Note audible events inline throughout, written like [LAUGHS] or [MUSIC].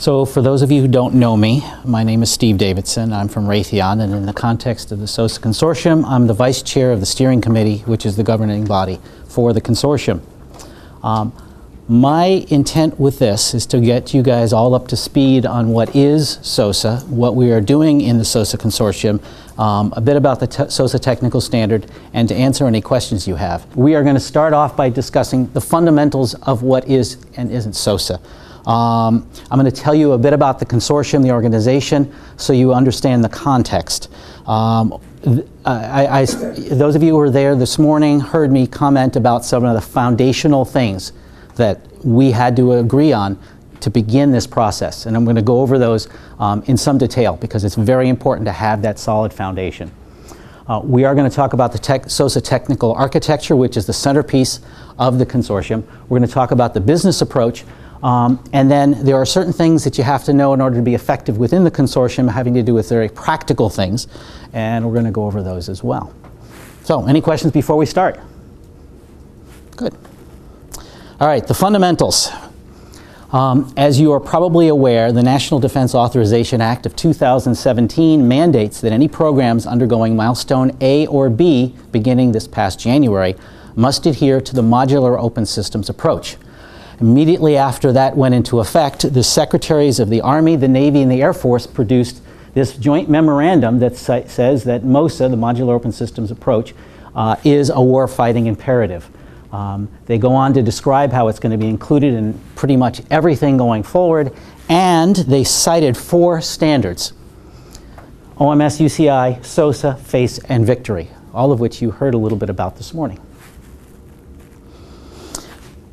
So, for those of you who don't know me, my name is Steve Davidson. I'm from Raytheon, and in the context of the SOSA Consortium, I'm the vice chair of the steering committee, which is the governing body for the consortium. Um, my intent with this is to get you guys all up to speed on what is SOSA, what we are doing in the SOSA Consortium, um, a bit about the te SOSA technical standard, and to answer any questions you have. We are going to start off by discussing the fundamentals of what is and isn't SOSA. Um, I'm going to tell you a bit about the consortium, the organization, so you understand the context. Um, I, I, those of you who were there this morning heard me comment about some of the foundational things that we had to agree on to begin this process. And I'm going to go over those um, in some detail because it's very important to have that solid foundation. Uh, we are going to talk about the tech, SOSA technical architecture, which is the centerpiece of the consortium. We're going to talk about the business approach, um, and then there are certain things that you have to know in order to be effective within the consortium having to do with very practical things, and we're going to go over those as well. So, any questions before we start? Good. All right, the fundamentals. Um, as you are probably aware, the National Defense Authorization Act of 2017 mandates that any programs undergoing milestone A or B beginning this past January must adhere to the modular open systems approach. Immediately after that went into effect, the secretaries of the Army, the Navy, and the Air Force produced this joint memorandum that says that MOSA, the Modular Open Systems Approach, uh, is a warfighting imperative. Um, they go on to describe how it's going to be included in pretty much everything going forward, and they cited four standards OMS UCI, SOSA, FACE, and Victory, all of which you heard a little bit about this morning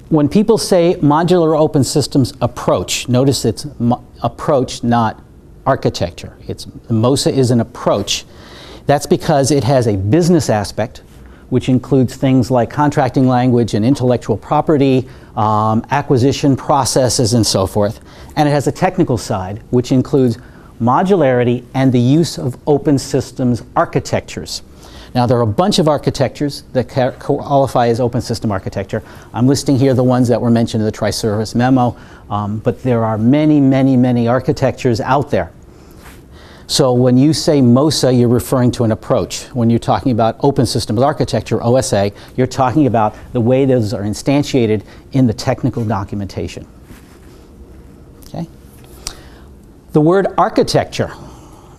when people say modular open systems approach, notice it's approach, not architecture. It's MOSA is an approach. That's because it has a business aspect, which includes things like contracting language and intellectual property, um, acquisition processes, and so forth. And it has a technical side, which includes modularity and the use of open systems architectures. Now, there are a bunch of architectures that qualify as open system architecture. I'm listing here the ones that were mentioned in the tri-service memo, um, but there are many, many, many architectures out there. So when you say MOSA, you're referring to an approach. When you're talking about open systems architecture, OSA, you're talking about the way those are instantiated in the technical documentation. Okay? The word architecture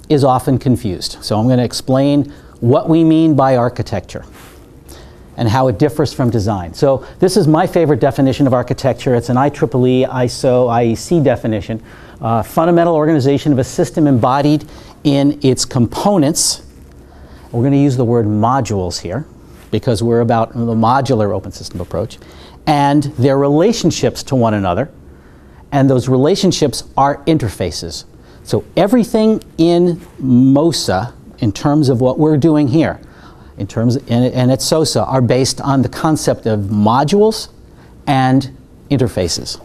is often confused. So I'm going to explain what we mean by architecture and how it differs from design. So this is my favorite definition of architecture. It's an IEEE ISO IEC definition. Uh, fundamental organization of a system embodied in its components. We're going to use the word modules here because we're about the modular open system approach and their relationships to one another. And those relationships are interfaces. So everything in MOSA in terms of what we're doing here, in terms and, and at SOSA, are based on the concept of modules and interfaces.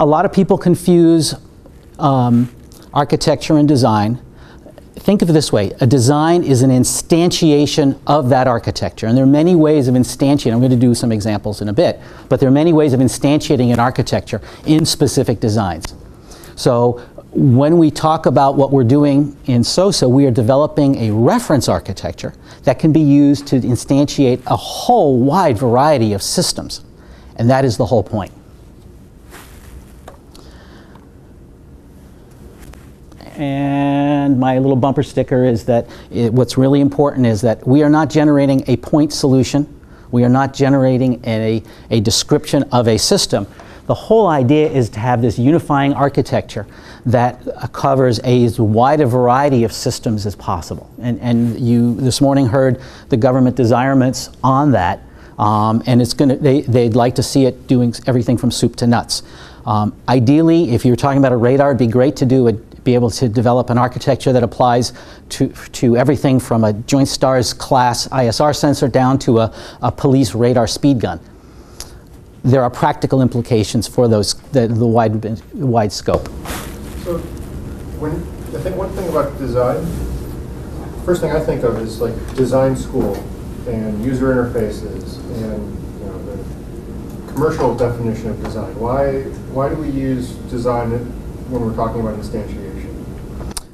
A lot of people confuse um, architecture and design. Think of it this way, a design is an instantiation of that architecture. And there are many ways of instantiating, I'm going to do some examples in a bit, but there are many ways of instantiating an architecture in specific designs. So when we talk about what we're doing in SOSA, we are developing a reference architecture that can be used to instantiate a whole wide variety of systems. And that is the whole point. And my little bumper sticker is that it, what's really important is that we are not generating a point solution. We are not generating a, a description of a system. The whole idea is to have this unifying architecture that covers as wide a variety of systems as possible. And, and you this morning heard the government desirements on that. Um, and it's going to, they, they'd like to see it doing everything from soup to nuts. Um, ideally, if you're talking about a radar, it'd be great to do a, be able to develop an architecture that applies to, to everything from a Joint STARS class ISR sensor down to a, a police radar speed gun there are practical implications for those the, the wide wide scope. So, when I think one thing about design, first thing I think of is like design school and user interfaces and you know, the commercial definition of design. Why, why do we use design when we're talking about instantiation?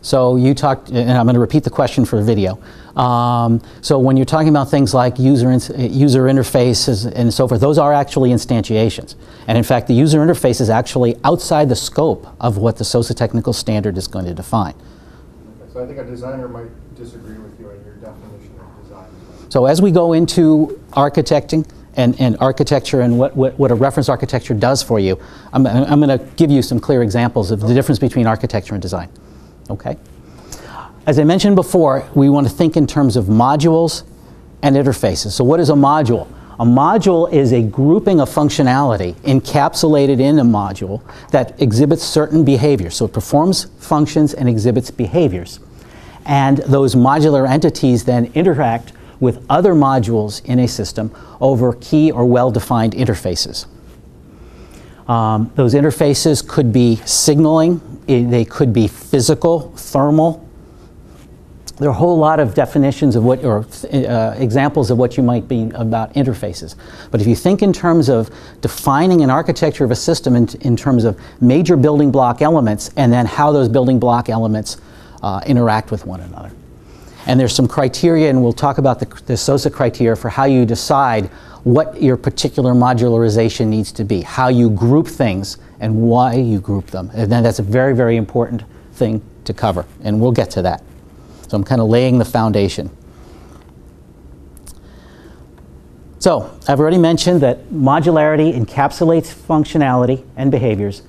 So you talked, and I'm going to repeat the question for the video. Um, so when you're talking about things like user, user interfaces and so forth, those are actually instantiations. And in fact, the user interface is actually outside the scope of what the SOSA technical standard is going to define. Okay, So I think a designer might disagree with you on your definition of design. So as we go into architecting and, and architecture and what, what, what a reference architecture does for you, I'm, I'm going to give you some clear examples of the difference between architecture and design. Okay? As I mentioned before, we want to think in terms of modules and interfaces. So what is a module? A module is a grouping of functionality encapsulated in a module that exhibits certain behaviors. So it performs functions and exhibits behaviors. And those modular entities then interact with other modules in a system over key or well-defined interfaces. Um, those interfaces could be signaling, they could be physical, thermal. There are a whole lot of definitions of what, or uh, examples of what you might be about interfaces. But if you think in terms of defining an architecture of a system in, in terms of major building block elements and then how those building block elements uh, interact with one another. And there's some criteria, and we'll talk about the, the SOSA criteria for how you decide what your particular modularization needs to be, how you group things, and why you group them. And then that's a very, very important thing to cover, and we'll get to that. So I'm kind of laying the foundation. So I've already mentioned that modularity encapsulates functionality and behaviors.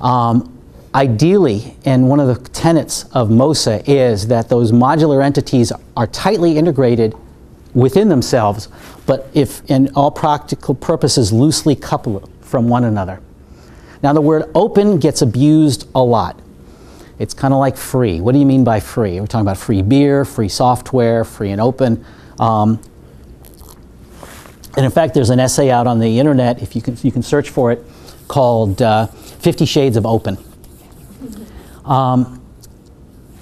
Um, ideally, and one of the tenets of MOSA is that those modular entities are tightly integrated within themselves, but if in all practical purposes loosely coupled from one another. Now the word open gets abused a lot. It's kind of like free. What do you mean by free? We're talking about free beer, free software, free and open. Um, and in fact, there's an essay out on the internet, if you can, you can search for it, called uh, 50 Shades of Open. Um,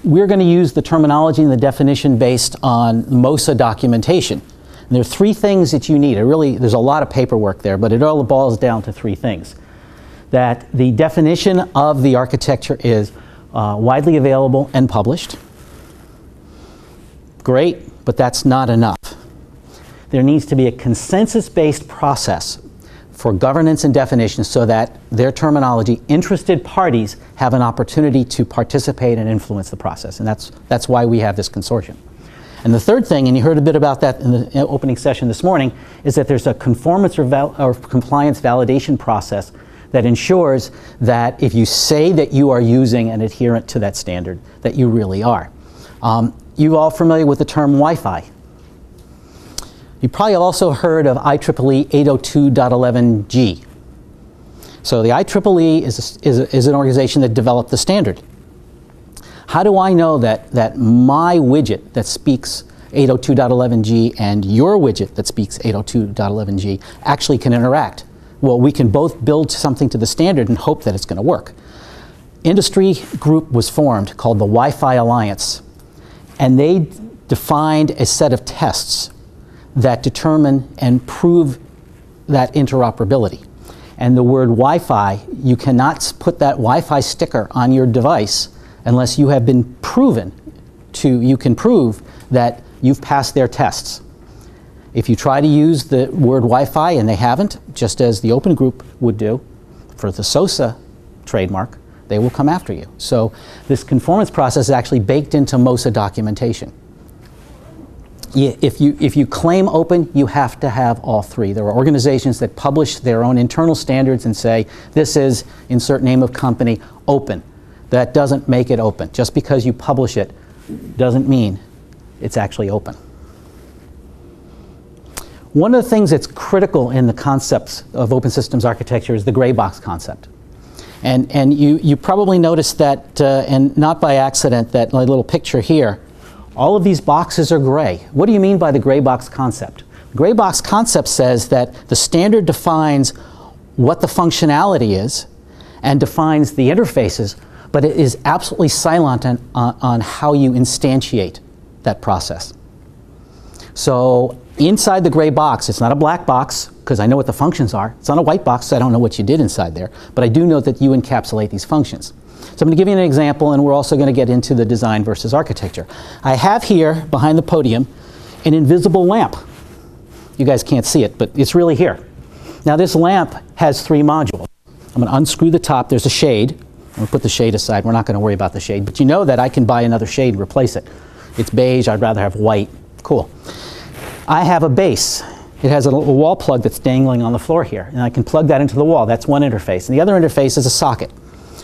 we're going to use the terminology and the definition based on MOSA documentation. And there are three things that you need. It really, there's a lot of paperwork there, but it all boils down to three things. That the definition of the architecture is uh, widely available and published. Great, but that's not enough. There needs to be a consensus based process for governance and definition so that their terminology, interested parties, have an opportunity to participate and influence the process. And that's, that's why we have this consortium. And the third thing, and you heard a bit about that in the opening session this morning, is that there's a conformance or, val- or compliance validation process that ensures that if you say that you are using an adherent to that standard, that you really are. Um, you all familiar with the term Wi-Fi? You probably also heard of IEEE 802.11g. So the IEEE is, is, is an organization that developed the standard. How do I know that, that my widget that speaks 802.11g and your widget that speaks 802.11g actually can interact? Well, we can both build something to the standard and hope that it's going to work. Industry group was formed called the Wi-Fi Alliance, and they defined a set of tests that determine and prove that interoperability. And the word Wi Fi, you cannot put that Wi Fi sticker on your device unless you have been proven to, you can prove that you've passed their tests. If you try to use the word Wi Fi and they haven't, just as the Open Group would do for the SOSA trademark, they will come after you. So this conformance process is actually baked into MOSA documentation. If you if you claim open, you have to have all three. There are organizations that publish their own internal standards and say this is insert name of company open. That doesn't make it open. Just because you publish it doesn't mean it's actually open. One of the things that's critical in the concepts of open systems architecture is the gray box concept. And, and you, you probably noticed that, uh, and not by accident, that little picture here all of these boxes are gray. What do you mean by the gray box concept? Gray box concept says that the standard defines what the functionality is and defines the interfaces, but it is absolutely silent on, on, on how you instantiate that process. So Inside the gray box, it's not a black box because I know what the functions are. It's not a white box, so I don't know what you did inside there, but I do know that you encapsulate these functions. So I'm going to give you an example, and we're also going to get into the design versus architecture. I have here, behind the podium, an invisible lamp. You guys can't see it, but it's really here. Now this lamp has three modules. I'm going to unscrew the top. There's a shade. I'm going to put the shade aside. We're not going to worry about the shade, but you know that I can buy another shade and replace it. It's beige. I'd rather have white. Cool. I have a base. It has a little wall plug that's dangling on the floor here, and I can plug that into the wall. That's one interface. And the other interface is a socket.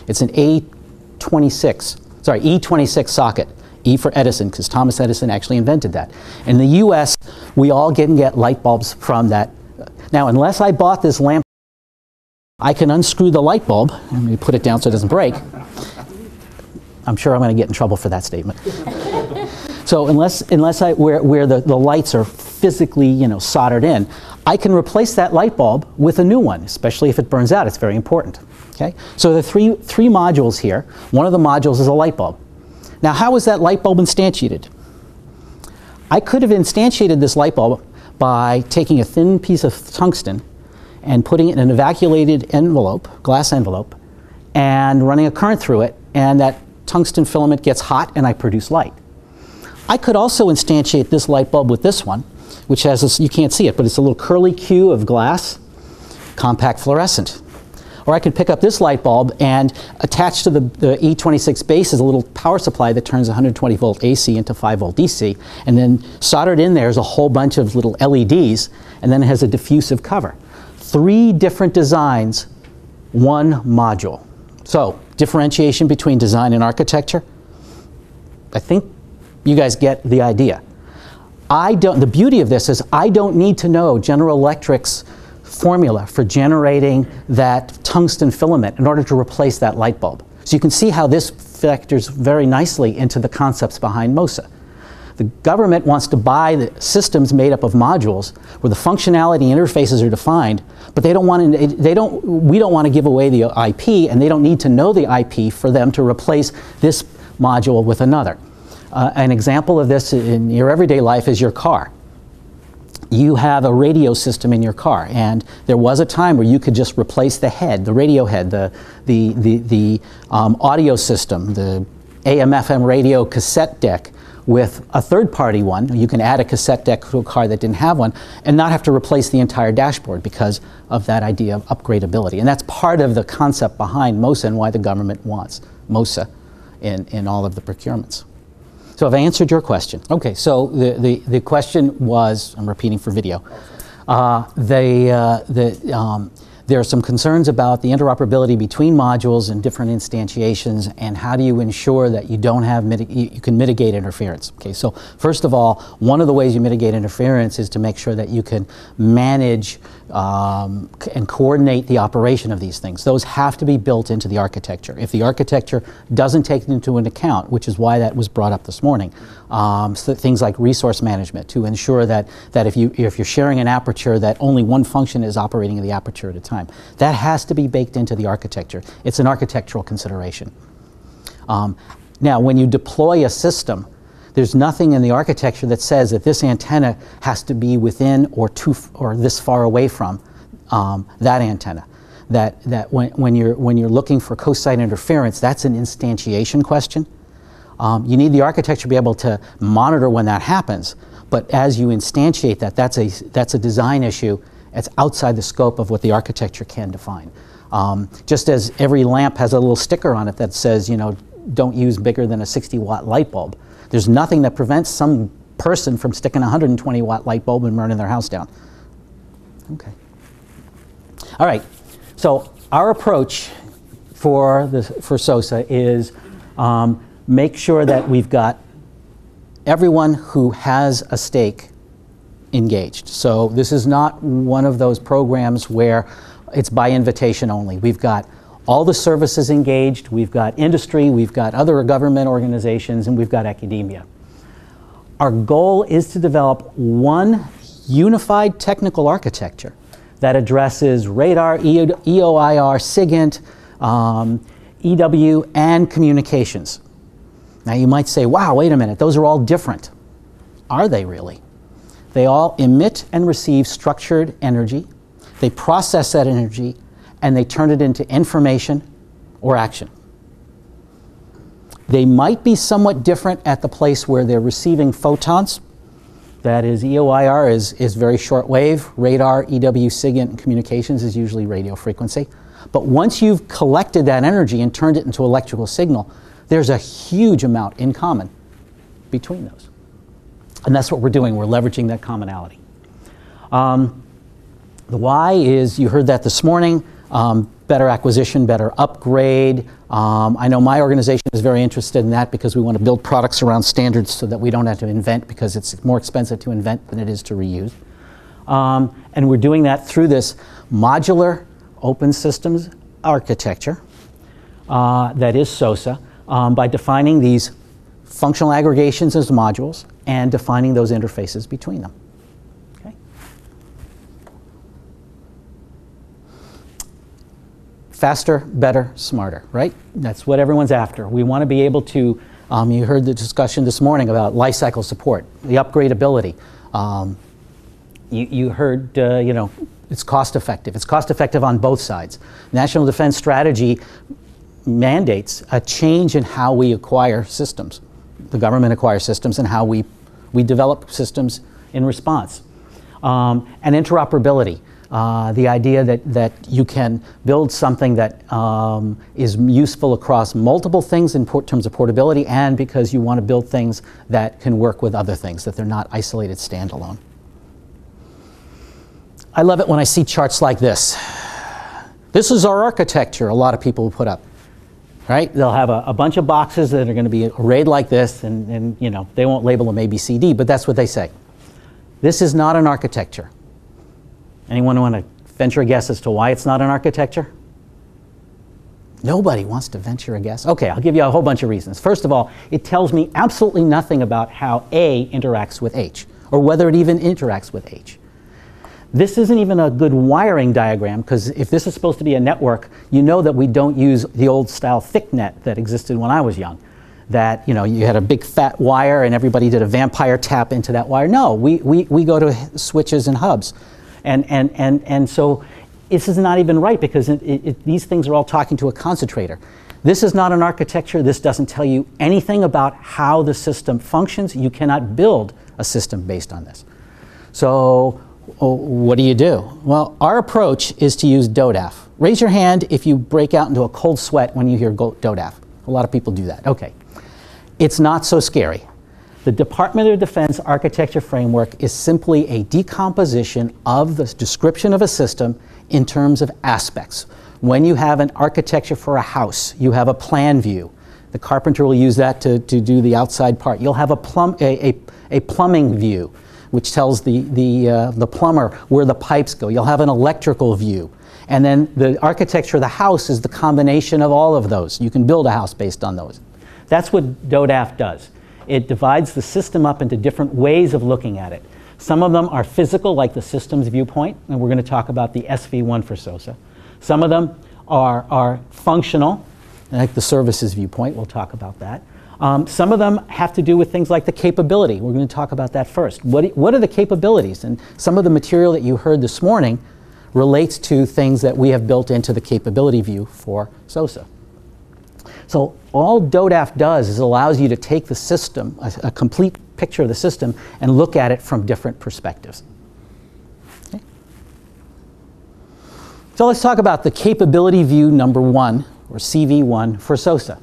It's an A26, sorry, E26 socket. E for Edison, because Thomas Edison actually invented that. In the US, we all can get light bulbs from that. Now, unless I bought this lamp, I can unscrew the light bulb. Let me put it down so it doesn't break. I'm sure I'm going to get in trouble for that statement. So unless, unless I, where, where the, the lights are physically you know, soldered in, I can replace that light bulb with a new one, especially if it burns out. It's very important. Okay? So the three, three modules here. One of the modules is a light bulb. Now how is that light bulb instantiated? I could have instantiated this light bulb by taking a thin piece of tungsten and putting it in an evacuated envelope, glass envelope, and running a current through it, and that tungsten filament gets hot and I produce light. I could also instantiate this light bulb with this one, which has this, you can't see it, but it's a little curly Q of glass, compact fluorescent. Or I can pick up this light bulb and attach to the, the, E26 base is a little power supply that turns 120 volt AC into 5 volt DC. And then soldered in there is a whole bunch of little LEDs, and then it has a diffusive cover. Three different designs, one module. So, differentiation between design and architecture. I think you guys get the idea. I don't, the beauty of this is I don't need to know General Electric's formula for generating that tungsten filament in order to replace that light bulb. So you can see how this factors very nicely into the concepts behind MOSA. The government wants to buy the systems made up of modules where the functionality interfaces are defined, but they don't want to, they don't, we don't want to give away the IP and they don't need to know the IP for them to replace this module with another. Uh, an example of this in your everyday life is your car. You have a radio system in your car, and there was a time where you could just replace the head, the radio head, the, the, the, the um, audio system, the AM FM radio cassette deck with a third party one. You can add a cassette deck to a car that didn't have one and not have to replace the entire dashboard because of that idea of upgradability. And that's part of the concept behind MOSA and why the government wants MOSA in, in all of the procurements. So I've answered your question. Okay, so the, the, the question was, I'm repeating for video, uh, the, uh, the, um, there are some concerns about the interoperability between modules and different instantiations and how do you ensure that you don't have, you can mitigate interference. Okay, so first of all, one of the ways you mitigate interference is to make sure that you can manage um, and coordinate the operation of these things. Those have to be built into the architecture. If the architecture doesn't take into an account, which is why that was brought up this morning, um, so things like resource management to ensure that, that if, you, if you're sharing an aperture that only one function is operating in the aperture at a time. That has to be baked into the architecture. It's an architectural consideration. Um, now, when you deploy a system, there's nothing in the architecture that says that this antenna has to be within or, too, or this far away from um, that antenna. That, that when, when, you're, when you're looking for co-site interference, that's an instantiation question. Um, you need the architecture to be able to monitor when that happens, but as you instantiate that, that's a, that's a design issue. It's outside the scope of what the architecture can define. Um, just as every lamp has a little sticker on it that says, you know, don't use bigger than a 60 watt light bulb. There's nothing that prevents some person from sticking a 120 watt light bulb and burning their house down. Okay. All right. So our approach for the for SOSA is um, make sure that we've got everyone who has a stake engaged. So this is not one of those programs where it's by invitation only. We've got all the services engaged, we've got industry, we've got other government organizations, and we've got academia. Our goal is to develop one unified technical architecture that addresses radar, EOIR, SIGINT, um, EW, and communications. Now you might say, wow, wait a minute, those are all different. Are they really? They all emit and receive structured energy. They process that energy and they turn it into information or action. They might be somewhat different at the place where they're receiving photons. That is, EOIR is, is very short wave, radar, EW, SIGINT, communications is usually radio frequency. But once you've collected that energy and turned it into electrical signal, there's a huge amount in common between those. And that's what we're doing, we're leveraging that commonality. Um, the why is, you heard that this morning, um, better acquisition, better upgrade. Um, I know my organization is very interested in that because we want to build products around standards so that we don't have to invent because it's more expensive to invent than it is to reuse. Um, and we're doing that through this modular open systems architecture uh, that is SOSA um, by defining these functional aggregations as modules and defining those interfaces between them. Faster, better, smarter, right? That's what everyone's after. We want to be able to, um, you heard the discussion this morning about lifecycle support, the upgradability. Um, you, you, heard, uh, you know, it's cost effective. It's cost effective on both sides. National Defense Strategy mandates a change in how we acquire systems. The government acquires systems and how we, we develop systems in response. Um, and interoperability. Uh, the idea that, that you can build something that um, is useful across multiple things in terms of portability and because you want to build things that can work with other things, that they're not isolated standalone. I love it when I see charts like this. This is our architecture, a lot of people put up. Right? They'll have a, a bunch of boxes that are going to be arrayed like this, and, and you know, they won't label them A, B, C, D, but that's what they say. This is not an architecture. Anyone want to venture a guess as to why it's not an architecture? Nobody wants to venture a guess. Okay, I'll give you a whole bunch of reasons. First of all, it tells me absolutely nothing about how A interacts with H, or whether it even interacts with H. This isn't even a good wiring diagram because if this is supposed to be a network, you know that we don't use the old style thick net that existed when I was young. That you know you had a big fat wire and everybody did a vampire tap into that wire. No, we, we, we go to switches and hubs. And, and, and, and so this is not even right because it, it, these things are all talking to a concentrator. This is not an architecture. This doesn't tell you anything about how the system functions. You cannot build a system based on this. So oh, what do you do? Well, our approach is to use DODAF. Raise your hand if you break out into a cold sweat when you hear DODAF. A lot of people do that. Okay. It's not so scary. The Department of Defense architecture framework is simply a decomposition of the description of a system in terms of aspects. When you have an architecture for a house, you have a plan view. The carpenter will use that to, to do the outside part. You'll have a, plumb, a, a, a plumbing view, which tells the, the, uh, the plumber where the pipes go. You'll have an electrical view. And then the architecture of the house is the combination of all of those. You can build a house based on those. That's what DODAF does. It divides the system up into different ways of looking at it. Some of them are physical, like the systems viewpoint, and we're going to talk about the SV1 for SOSA. Some of them are, are functional, like the services viewpoint, we'll talk about that. Um, some of them have to do with things like the capability. We're going to talk about that first. What, what are the capabilities? And some of the material that you heard this morning relates to things that we have built into the capability view for SOSA. So all DODAF does is allows you to take the system, a, a complete picture of the system, and look at it from different perspectives. Okay. So let's talk about the capability view number one, or CV1 for SOSA.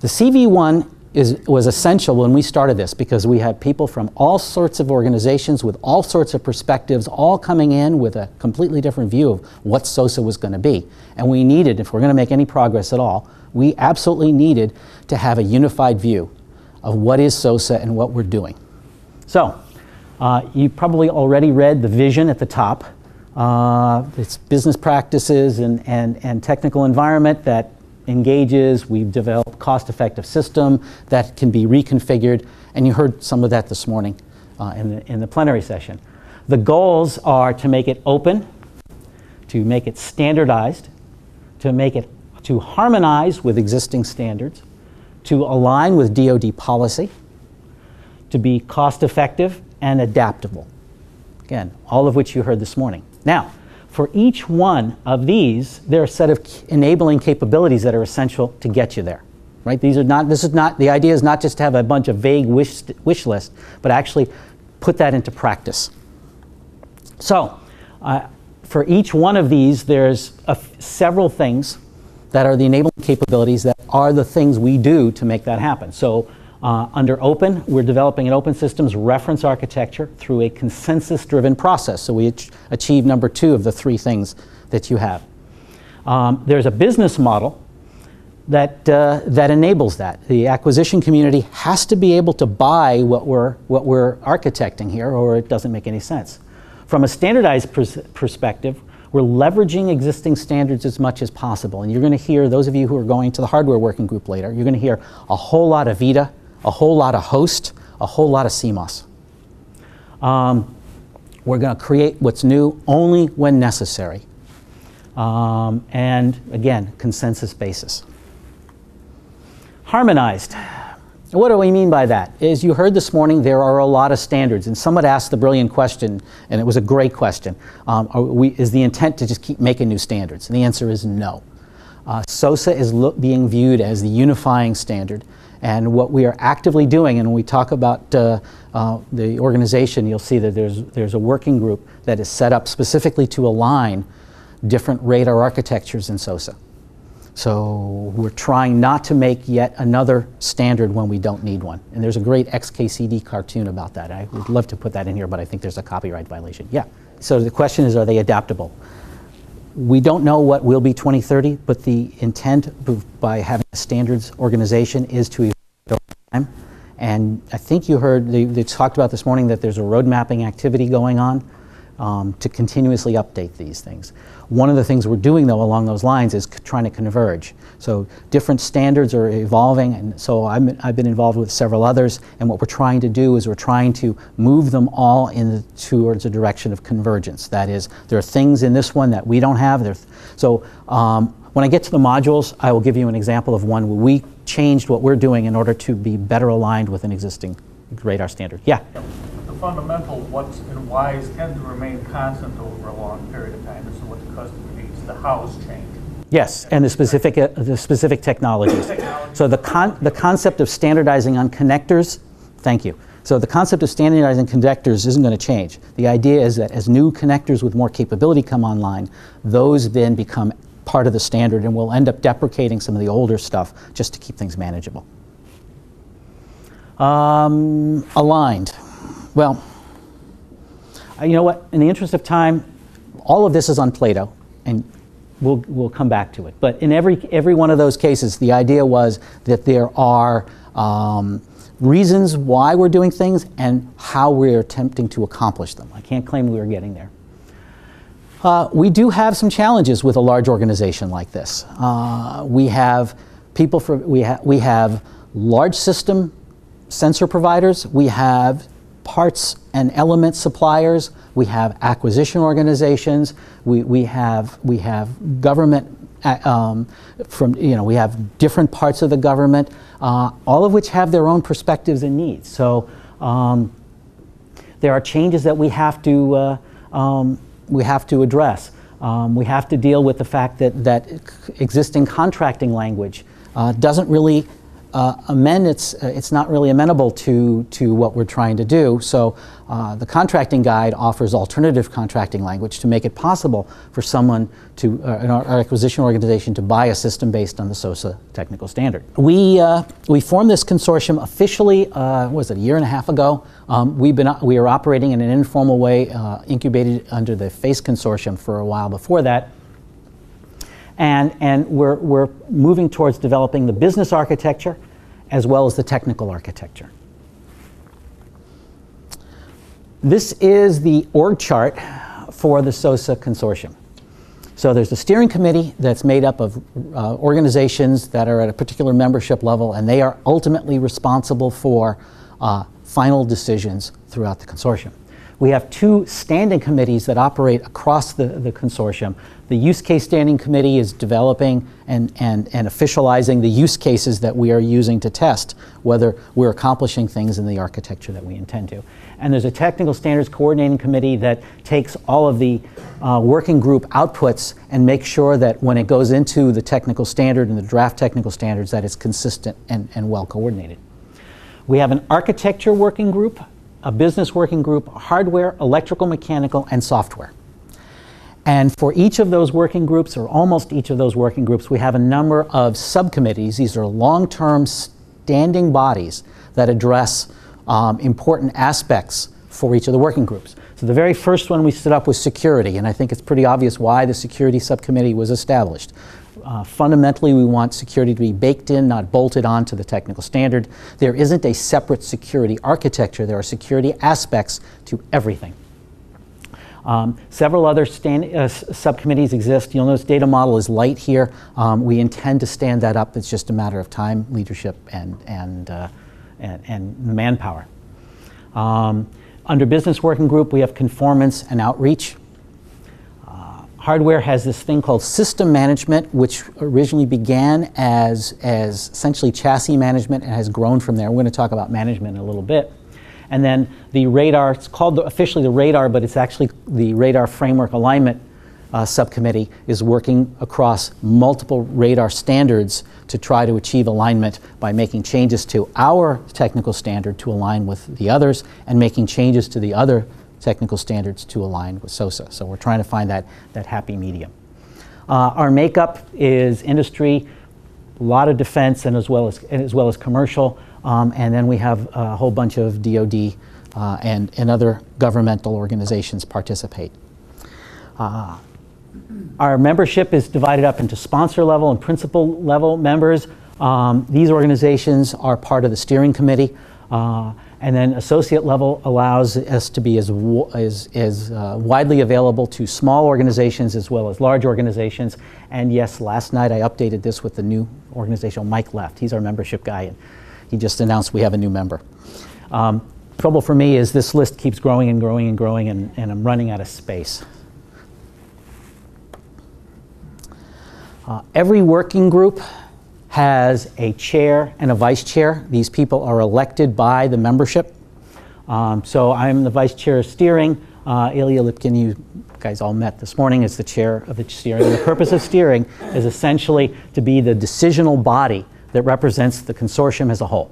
The CV1 is, was essential when we started this because we had people from all sorts of organizations with all sorts of perspectives, all coming in with a completely different view of what SOSA was going to be. And we needed, if we're going to make any progress at all, we absolutely needed to have a unified view of what is SOSA and what we're doing. So, uh, you probably already read the vision at the top. Uh, it's business practices and, and, and technical environment that engages. We've developed cost-effective system that can be reconfigured, and you heard some of that this morning uh, in, the, in the plenary session. The goals are to make it open, to make it standardized, to make it to harmonize with existing standards, to align with DoD policy, to be cost effective and adaptable. Again, all of which you heard this morning. Now, for each one of these, there are a set of enabling capabilities that are essential to get you there. Right? These are not, this is not, the idea is not just to have a bunch of vague wish, wish list, but actually put that into practice. So, uh, for each one of these, there's several things that are the enabling capabilities that are the things we do to make that happen. So, uh, under open, we're developing an open systems reference architecture through a consensus driven process. So, we ach- achieve number two of the three things that you have. Um, there's a business model that, uh, that enables that. The acquisition community has to be able to buy what we're, what we're architecting here, or it doesn't make any sense. From a standardized pers- perspective, we're leveraging existing standards as much as possible. And you're going to hear, those of you who are going to the hardware working group later, you're going to hear a whole lot of VITA, a whole lot of host, a whole lot of CMOSS. Um, we're going to create what's new only when necessary. Um, and again, consensus basis. Harmonized. What do we mean by that? As you heard this morning, there are a lot of standards, and someone asked the brilliant question, and it was a great question. Um, we, is the intent to just keep making new standards? And the answer is no. Uh, SOSA is being viewed as the unifying standard, and what we are actively doing, and when we talk about uh, uh, the organization, you'll see that there's, there's a working group that is set up specifically to align different radar architectures in SOSA. So we're trying not to make yet another standard when we don't need one. And there's a great XKCD cartoon about that. I would love to put that in here, but I think there's a copyright violation. Yeah. So the question is, are they adaptable? We don't know what will be 2030, but the intent by having a standards organization is to evolve over time. And I think you heard, they, they, talked about this morning that there's a road mapping activity going on um, to continuously update these things. One of the things we're doing, though, along those lines is trying to converge. So different standards are evolving, and so i have been involved with several others. And what we're trying to do is we're trying to move them all in the, towards a direction of convergence. That is, there are things in this one that we don't have. There, so um, when I get to the modules, I will give you an example of one where we changed what we're doing in order to be better aligned with an existing radar standard. Yeah fundamental what's and whys tend to remain constant over a long period of time. This is what the customer needs. The hows change. Yes, and the specific, uh, the specific technologies. So the, con- the concept of standardizing on connectors, thank you. So the concept of standardizing connectors isn't going to change. The idea is that as new connectors with more capability come online, those then become part of the standard and we'll end up deprecating some of the older stuff just to keep things manageable. Um, aligned. Well, uh, you know what? In the interest of time, all of this is on Plato, and we'll, we'll come back to it. But in every, every one of those cases, the idea was that there are um, reasons why we're doing things and how we're attempting to accomplish them. I can't claim we are getting there. Uh, we do have some challenges with a large organization like this. Uh, we have people for we, ha- we have large system sensor providers. We have parts and element suppliers, we have acquisition organizations, we, we, have, we have government uh, um, from, you know, we have different parts of the government, uh, all of which have their own perspectives and needs. So um, there are changes that we have to, uh, um, we have to address. Um, we have to deal with the fact that, that existing contracting language uh, doesn't really uh, amend, it's, uh, it's not really amenable to, to what we're trying to do. So uh, the contracting guide offers alternative contracting language to make it possible for someone to, uh, an acquisition organization to buy a system based on the SOSA technical standard. We, uh, we formed this consortium officially, uh, was it, a year and a half ago? Um, we've been, we are operating in an informal way, incubated under the FACE consortium for a while before that and, and we're, we're moving towards developing the business architecture as well as the technical architecture. This is the org chart for the SOSA consortium. So there's a steering committee that's made up of uh, organizations that are at a particular membership level, and they are ultimately responsible for uh, final decisions throughout the consortium. we have two standing committees that operate across the, the consortium. The use case standing committee is developing and, and, and officializing the use cases that we are using to test whether we're accomplishing things in the architecture that we intend to. And there's a technical standards coordinating committee that takes all of the uh, working group outputs and makes sure that when it goes into the technical standard and the draft technical standards that it's consistent and, and well coordinated. We have an architecture working group, a business working group, hardware, electrical, mechanical, and software. And for each of those working groups, or almost each of those working groups, we have a number of subcommittees. These are long term standing bodies that address um, important aspects for each of the working groups. So the very first one we stood up was security, and I think it's pretty obvious why the security subcommittee was established. Uh, fundamentally, we want security to be baked in, not bolted onto the technical standard. There isn't a separate security architecture. There are security aspects to everything. Um, several other stand, uh, subcommittees exist. You'll notice data model is light here. Um, we intend to stand that up. It's just a matter of time, leadership, and, and, uh, and, and, manpower. Um, under business working group, we have conformance and outreach. Uh, hardware has this thing called system management, which originally began as, as essentially chassis management and has grown from there. We're going to talk about management in a little bit. And then the radar, it's called the, officially the radar, but it's actually the radar framework alignment uh, subcommittee is working across multiple radar standards to try to achieve alignment by making changes to our technical standard to align with the others and making changes to the other technical standards to align with SOSA. So we're trying to find that, that happy medium. Uh, our makeup is industry, a lot of defense and as well as, as, well as commercial. Um, and then we have a whole bunch of DoD uh, and, and other governmental organizations participate. Uh, our membership is divided up into sponsor level and principal level members. Um, these organizations are part of the steering committee. Uh, and then associate level allows us to be as, as, as uh, widely available to small organizations as well as large organizations. And yes, last night I updated this with the new organizational Mike left. He's our membership guy. And he just announced we have a new member. Um, trouble for me is this list keeps growing and growing and growing, and, and I'm running out of space. Uh, every working group has a chair and a vice chair. These people are elected by the membership. Um, so I'm the vice chair of steering. Uh, Ilya Lipkin, you guys all met this morning, is the chair of the steering. The purpose of steering is essentially to be the decisional body that represents the consortium as a whole.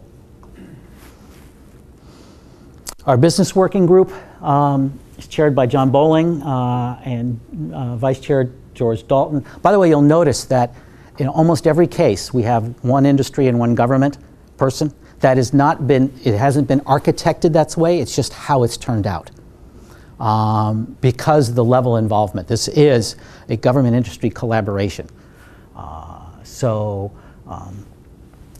Our business working group um, is chaired by John Bowling uh, and uh, vice chair George Dalton. By the way, you'll notice that in almost every case we have one industry and one government person. That has not been, it hasn't been architected that way, it's just how it's turned out. Um, because the level involvement. This is a government industry collaboration. Uh, so um,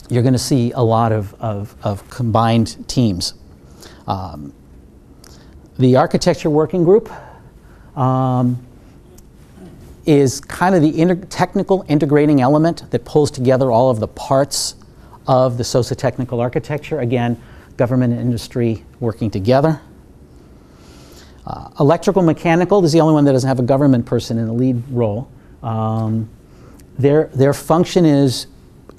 you're going to see a lot of, of, of combined teams. Um, the architecture working group um, is kind of the inter technical integrating element that pulls together all of the parts of the SOSA technical architecture. Again, government and industry working together. Uh, electrical mechanical is the only one that doesn't have a government person in the lead role. Um, their, their function is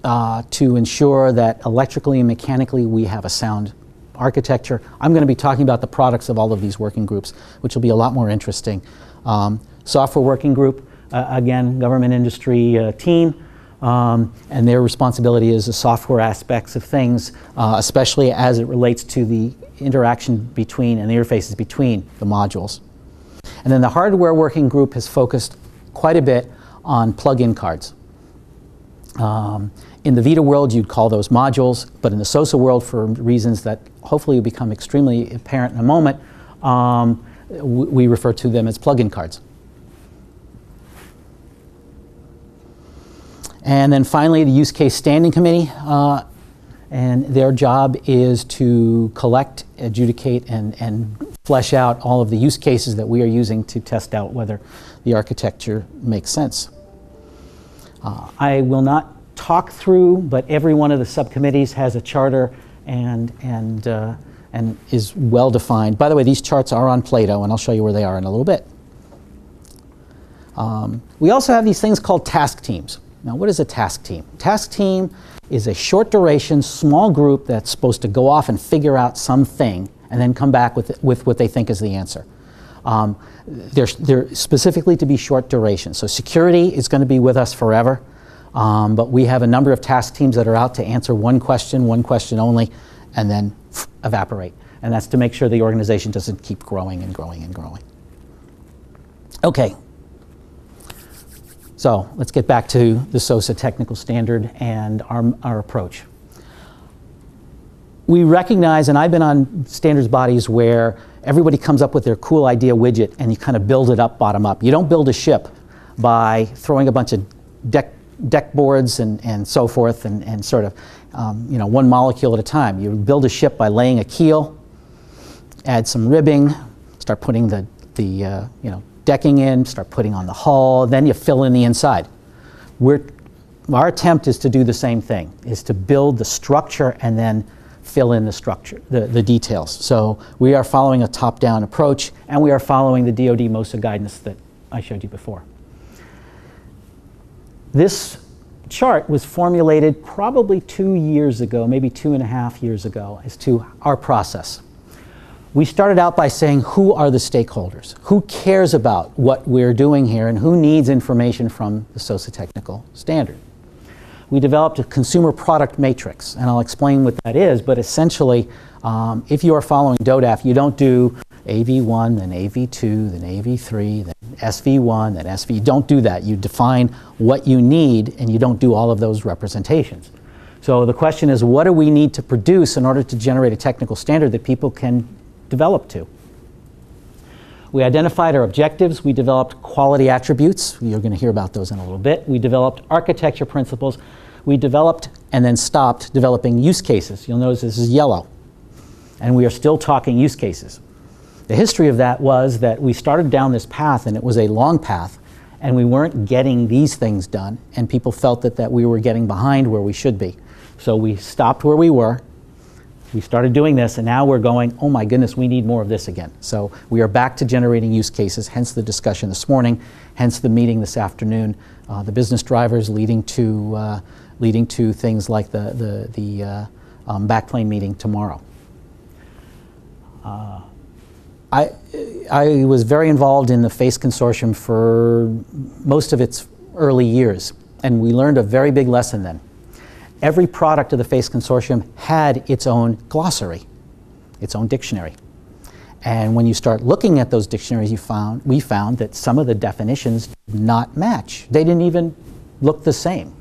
uh, to ensure that electrically and mechanically we have a sound architecture. I'm going to be talking about the products of all of these working groups, which will be a lot more interesting. Um, software working group, uh, again, government industry uh, team, um, and their responsibility is the software aspects of things, uh, especially as it relates to the interaction between and the interfaces between the modules. And then the hardware working group has focused quite a bit on plug-in cards. Um, in the Vita world, you'd call those modules, but in the SOSA world, for reasons that hopefully will become extremely apparent in a moment, um, we refer to them as plug-in cards. And then finally, the use case standing committee, uh, and their job is to collect, adjudicate, and, and flesh out all of the use cases that we are using to test out whether the architecture makes sense. Uh, I will not talk through, but every one of the subcommittees has a charter and, and uh, and is well defined. By the way, these charts are on Plato, and I'll show you where they are in a little bit. Um, we also have these things called task teams. Now, what is a task team? Task team is a short duration, small group that's supposed to go off and figure out something and then come back with, with what they think is the answer. Um, they're, they're specifically to be short duration. So security is going to be with us forever, um, but we have a number of task teams that are out to answer one question, one question only, and then evaporate. And that's to make sure the organization doesn't keep growing and growing and growing. Okay, so let's get back to the SOSA technical standard and our, our approach. We recognize, and I've been on standards bodies where everybody comes up with their cool idea widget and you kind of build it up bottom up. You don't build a ship by throwing a bunch of deck, deck boards and, and so forth and, and sort of um, you know, one molecule at a time. You build a ship by laying a keel, add some ribbing, start putting the, the uh, you know, decking in, start putting on the hull, then you fill in the inside. We're, our attempt is to do the same thing, is to build the structure and then fill in the structure, the, the details. So we are following a top-down approach, and we are following the DoD MOSA guidance that I showed you before. This chart was formulated probably two years ago, maybe two and a half years ago, as to our process we started out by saying who are the stakeholders? Who cares about what we're doing here and who needs information from the SOSA technical standard? We developed a consumer product matrix, and I'll explain what that is, but essentially, um, if you are following DODAF, you don't do AV1, then AV2, then AV3, then SV1, then SV. Don't do that. You define what you need, and you don't do all of those representations. So the question is, what do we need to produce in order to generate a technical standard that people can develop to. We identified our objectives. We developed quality attributes. You're going to hear about those in a little bit. We developed architecture principles. We developed and then stopped developing use cases. You'll notice this is yellow. And we are still talking use cases. The history of that was that we started down this path and it was a long path and we weren't getting these things done and people felt that, that we were getting behind where we should be. So we stopped where we were we started doing this and now we're going, oh my goodness, we need more of this again. So we are back to generating use cases, hence the discussion this morning, hence the meeting this afternoon, uh, the business drivers leading to, uh, leading to things like the, the, the uh, um, backplane meeting tomorrow. Uh, I, I was very involved in the FACE consortium for most of its early years, and we learned a very big lesson then every product of the FACE Consortium had its own glossary, its own dictionary. And when you start looking at those dictionaries, you found, we found that some of the definitions did not match. They didn't even look the same.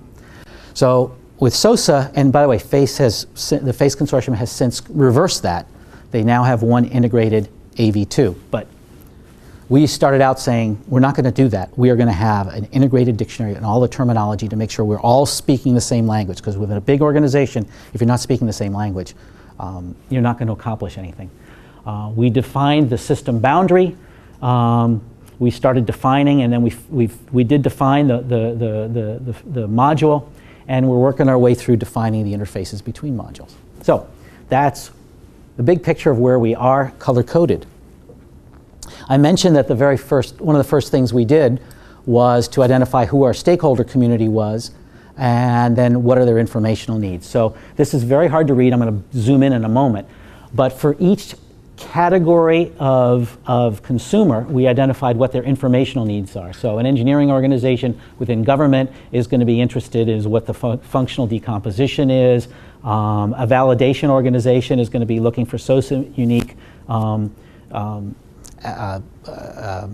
So with SOSA, and by the way, FACE has, the FACE Consortium has since reversed that. They now have one integrated AV2. But we started out saying we're not going to do that. We are going to have an integrated dictionary and all the terminology to make sure we're all speaking the same language. Because within a big organization, if you're not speaking the same language, um, you're not going to accomplish anything. Uh, we defined the system boundary. Um, we started defining, and then we we we did define the the, the the, the the module, and we're working our way through defining the interfaces between modules. So that's the big picture of where we are color coded. I mentioned that the very first, one of the first things we did was to identify who our stakeholder community was and then what are their informational needs. So this is very hard to read. I'm going to zoom in in a moment. But for each category of, of consumer, we identified what their informational needs are. So an engineering organization within government is going to be interested in what the fu functional decomposition is. Um, a validation organization is going to be looking for SOSA unique um, um, uh, uh,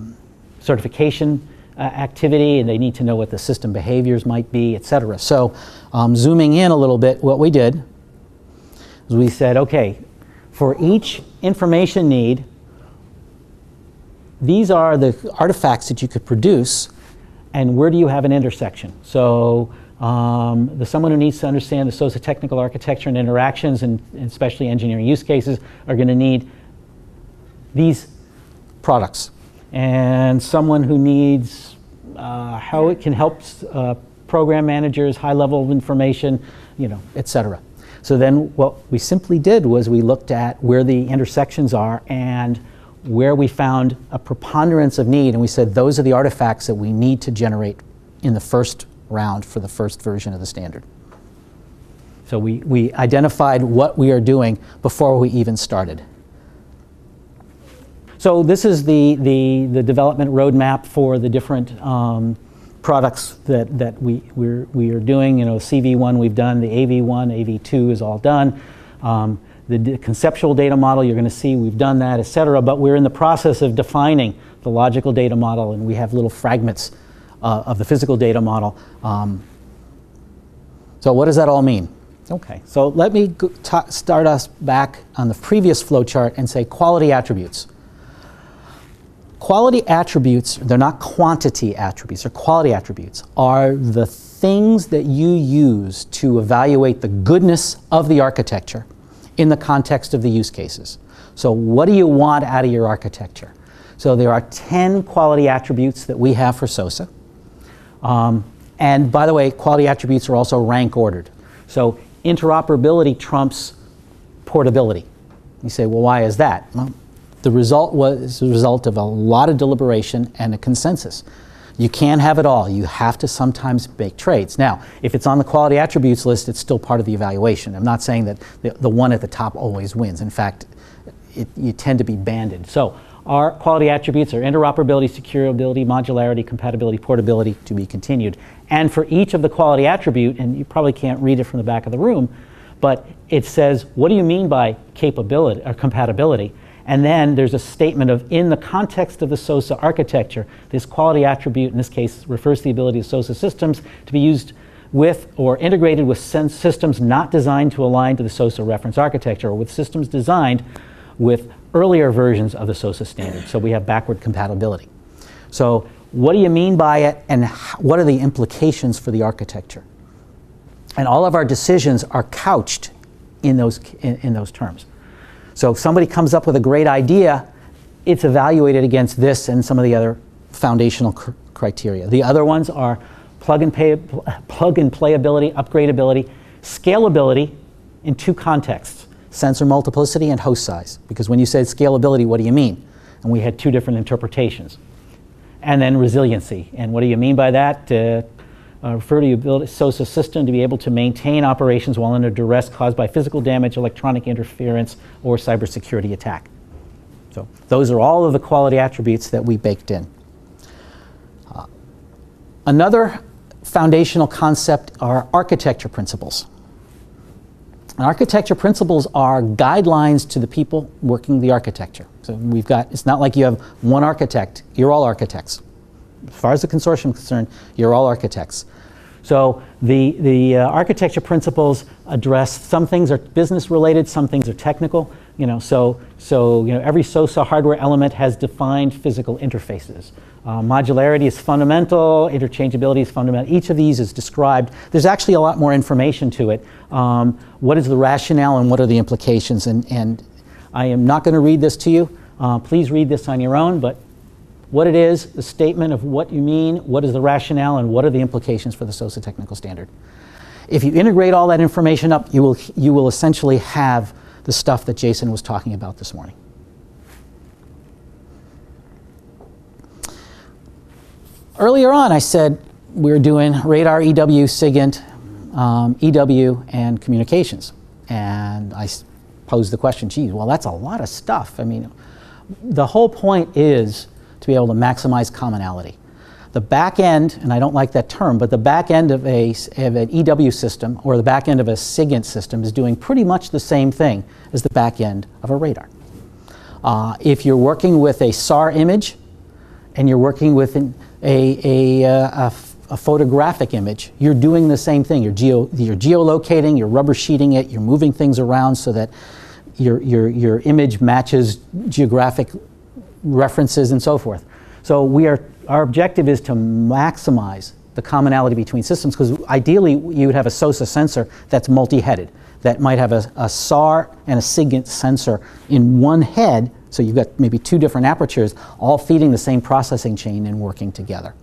certification uh, activity and they need to know what the system behaviors might be, et cetera. So um, zooming in a little bit, what we did is we said, okay, for each information need, these are the artifacts that you could produce and where do you have an intersection? So um, the someone who needs to understand the socio-technical architecture and interactions and, and especially engineering use cases are going to need these products. And someone who needs uh, how it can help uh, program managers, high level of information, you know, et cetera. So then what we simply did was we looked at where the intersections are and where we found a preponderance of need, and we said those are the artifacts that we need to generate in the first round for the first version of the standard. So we, we identified what we are doing before we even started. So this is the, the, the development roadmap for the different um, products that, that we, we're, we are doing. You know, CV1 we've done, the AV1, AV2 is all done. Um, the conceptual data model, you're going to see we've done that, et cetera, but we're in the process of defining the logical data model, and we have little fragments uh, of the physical data model. Um, so what does that all mean? Okay, so let me start us back on the previous flowchart and say quality attributes. Quality attributes, they're not quantity attributes, they're quality attributes, are the things that you use to evaluate the goodness of the architecture in the context of the use cases. So, what do you want out of your architecture? So, there are 10 quality attributes that we have for SOSA. Um, and by the way, quality attributes are also rank ordered. So, interoperability trumps portability. You say, well, why is that? Well, the result was the result of a lot of deliberation and a consensus. You can't have it all. You have to sometimes make trades. Now, if it's on the quality attributes list, it's still part of the evaluation. I'm not saying that the, the one at the top always wins. In fact, it, you tend to be banded. So, our quality attributes are interoperability, securability, modularity, compatibility, portability to be continued. And for each of the quality attribute, and you probably can't read it from the back of the room, but it says, what do you mean by capability or compatibility? And then there's a statement of, in the context of the SOSA architecture, this quality attribute, in this case, refers to the ability of SOSA systems to be used with or integrated with systems not designed to align to the SOSA reference architecture or with systems designed with earlier versions of the SOSA standard. So we have backward compatibility. So what do you mean by it and what are the implications for the architecture? And all of our decisions are couched in those, in, in those terms. So if somebody comes up with a great idea, it's evaluated against this and some of the other foundational cr- criteria. The other ones are plug and, pay, plug and playability, upgradability, scalability in two contexts sensor multiplicity and host size. Because when you say scalability, what do you mean? And we had two different interpretations. And then resiliency. And what do you mean by that? Uh, uh, refer to you build SOSA system to be able to maintain operations while under duress caused by physical damage, electronic interference, or cybersecurity attack. So those are all of the quality attributes that we baked in. Uh, another foundational concept are architecture principles. And architecture principles are guidelines to the people working the architecture. So we've got, it's not like you have one architect, you're all architects. As far as the consortium is concerned, you're all architects. So the, the uh, architecture principles address some things are business related, some things are technical. You know, so, so you know, every SOSA hardware element has defined physical interfaces. Uh, modularity is fundamental, interchangeability is fundamental. Each of these is described. There's actually a lot more information to it. Um, what is the rationale and what are the implications? And, and I am not going to read this to you. Uh, please read this on your own, but what it is, the statement of what you mean, what is the rationale, and what are the implications for the SOSA technical standard. If you integrate all that information up, you will, you will essentially have the stuff that Jason was talking about this morning. Earlier on, I said we are doing radar, EW, SIGINT, um, EW, and communications. And I posed the question, geez, well, that's a lot of stuff. I mean, the whole point is to be able to maximize commonality. The back end, and I don't like that term, but the back end of, a, of an EW system or the back end of a SIGINT system is doing pretty much the same thing as the back end of a radar. Uh, if you're working with a SAR image and you're working with an, a, a, uh, a, a, photographic image, you're doing the same thing. You're, geo, you're geolocating, you're rubber sheeting it, you're moving things around so that your, your, your image matches geographic references and so forth. So we are, our objective is to maximize the commonality between systems because ideally you would have a SOSA sensor that's multi-headed that might have a, a SAR and a SIGINT sensor in one head so you've got maybe two different apertures all feeding the same processing chain and working together.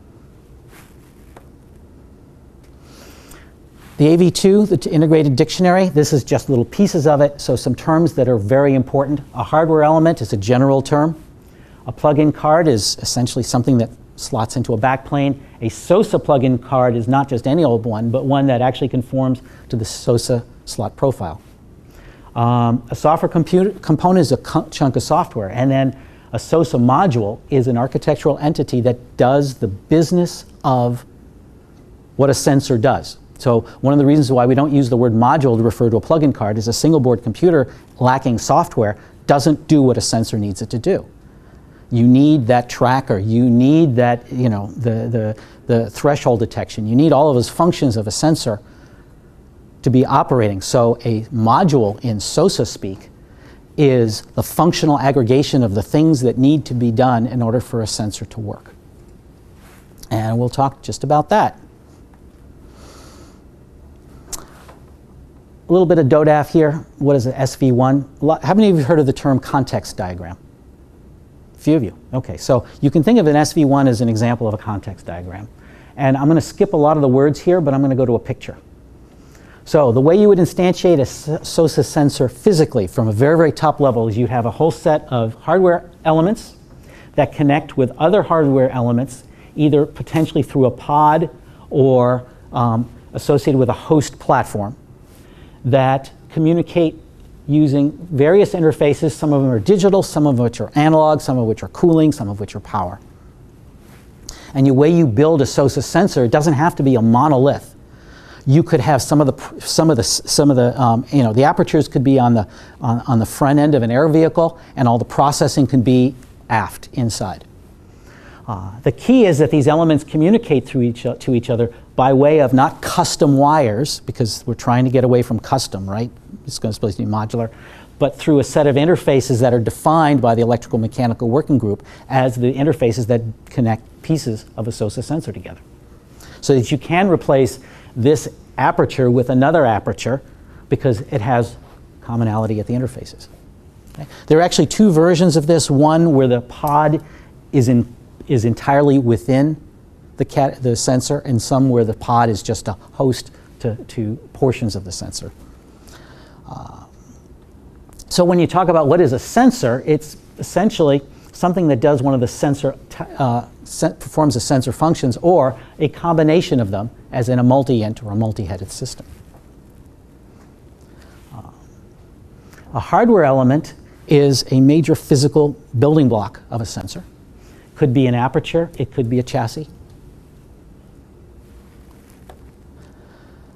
The AV2, the integrated dictionary, this is just little pieces of it, so some terms that are very important. A hardware element is a general term. A plug-in card is essentially something that slots into a backplane. A SOSA plug-in card is not just any old one, but one that actually conforms to the SOSA slot profile. Um, a software computer, component is a chunk of software, and then a SOSA module is an architectural entity that does the business of what a sensor does. So one of the reasons why we don't use the word module to refer to a plug-in card is a single board computer lacking software doesn't do what a sensor needs it to do. You need that tracker, you need that, you know, the, the, the threshold detection, you need all of those functions of a sensor to be operating. So a module in SOSA speak is the functional aggregation of the things that need to be done in order for a sensor to work. And we'll talk just about that. A little bit of DODAF here. What is it, SV1? A lot- How many of you heard of the term context diagram? Few of you. Okay, so you can think of an SV1 as an example of a context diagram. And I'm going to skip a lot of the words here, but I'm going to go to a picture. So the way you would instantiate a SOSA sensor physically from a very, very top level is you'd have a whole set of hardware elements that connect with other hardware elements, either potentially through a pod or um, associated with a host platform that communicate using various interfaces. Some of them are digital, some of which are analog, some of which are cooling, some of which are power. And the way you build a SOSA sensor, it doesn't have to be a monolith. You could have some of the some of the some of the um, you know the apertures could be on the on, on the front end of an air vehicle, and all the processing can be aft inside. Uh, the key is that these elements communicate through each, o- to each other by way of not custom wires, because we're trying to get away from custom, right? It's going to supposed to be modular, but through a set of interfaces that are defined by the electrical mechanical working group as the interfaces that connect pieces of a SOSA sensor together. So that you can replace this aperture with another aperture because it has commonality at the interfaces. Okay? There are actually two versions of this. One where the pod is, in, is entirely within the, cat, the sensor, and some where the pod is just a host to, to portions of the sensor. Uh, so when you talk about what is a sensor, it's essentially something that does one of the sensor, uh, performs the sensor functions, or a combination of them, as in a multi-int or a multi-headed system. A hardware element is a major physical building block of a sensor. Could be an aperture, it could be a chassis.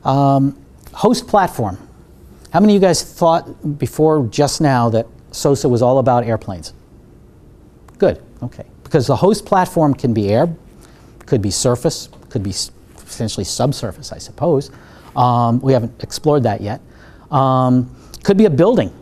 Um, host platform. How many of you guys thought before just now that SOSA was all about airplanes? Good, okay. Because the host platform can be air, could be surface, could be essentially subsurface, I suppose. Um, we haven't explored that yet. Um, could be a building.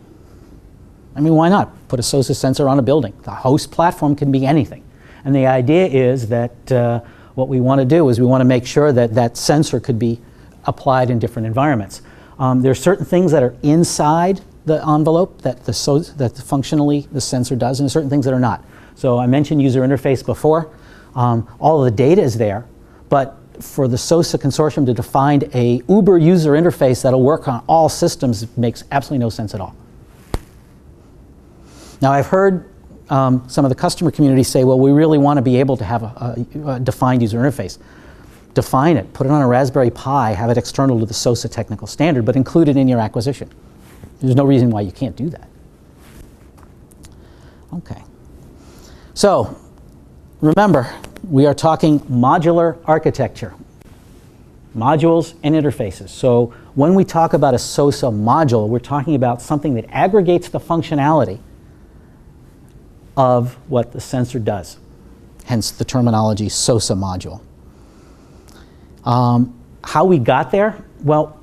I mean, why not? Put a SOSA sensor on a building. The host platform can be anything. And the idea is that uh, what we want to do is we want to make sure that that sensor could be applied in different environments. Um, there are certain things that are inside the envelope that, the so, that functionally the sensor does, and certain things that are not. So I mentioned user interface before. Um, all of the data is there, but for the SOSA consortium to define a Uber user interface that'll work on all systems makes absolutely no sense at all. Now, I've heard um, some of the customer community say, well, we really want to be able to have a, a, a defined user interface. Define it, put it on a Raspberry Pi, have it external to the SOSA technical standard, but include it in your acquisition. There's no reason why you can't do that. Okay. So, remember, we are talking modular architecture modules and interfaces. So when we talk about a SOSA module, we're talking about something that aggregates the functionality of what the sensor does. Hence the terminology SOSA module. Um, how we got there? Well,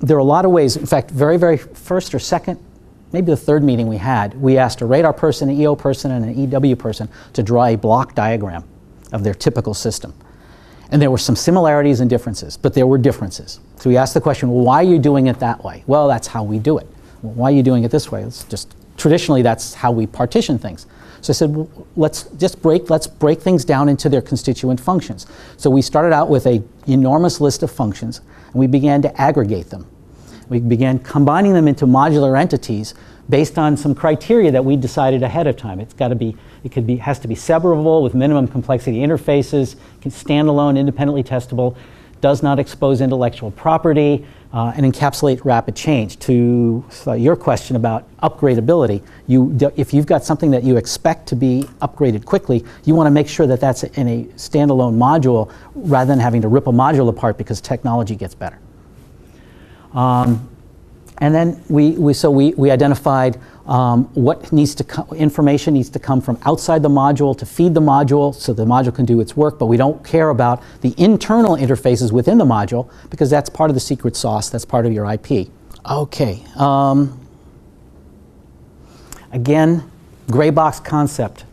there are a lot of ways. In fact, very, very first or second, maybe the third meeting we had, we asked a radar person, an EO person, and an EW person to draw a block diagram of their typical system. And there were some similarities and differences, but there were differences. So we asked the question, well, why are you doing it that way? Well, that's how we do it. Well, why are you doing it this way? It's just traditionally that's how we partition things. So I said, well, let's just break let's break things down into their constituent functions. So we started out with a enormous list of functions, and we began to aggregate them. We began combining them into modular entities based on some criteria that we decided ahead of time. It's got to be, it could be, has to be separable with minimum complexity interfaces, can stand alone, independently testable, does not expose intellectual property, uh, and encapsulate rapid change. To uh, your question about upgradability, you, if you've got something that you expect to be upgraded quickly, you want to make sure that that's in a standalone module rather than having to rip a module apart because technology gets better. Um, and then we, we, so we, we identified um, what needs to information needs to come from outside the module to feed the module so the module can do its work, but we don't care about the internal interfaces within the module because that's part of the secret sauce, that's part of your IP. Okay. Um, again, gray box concept.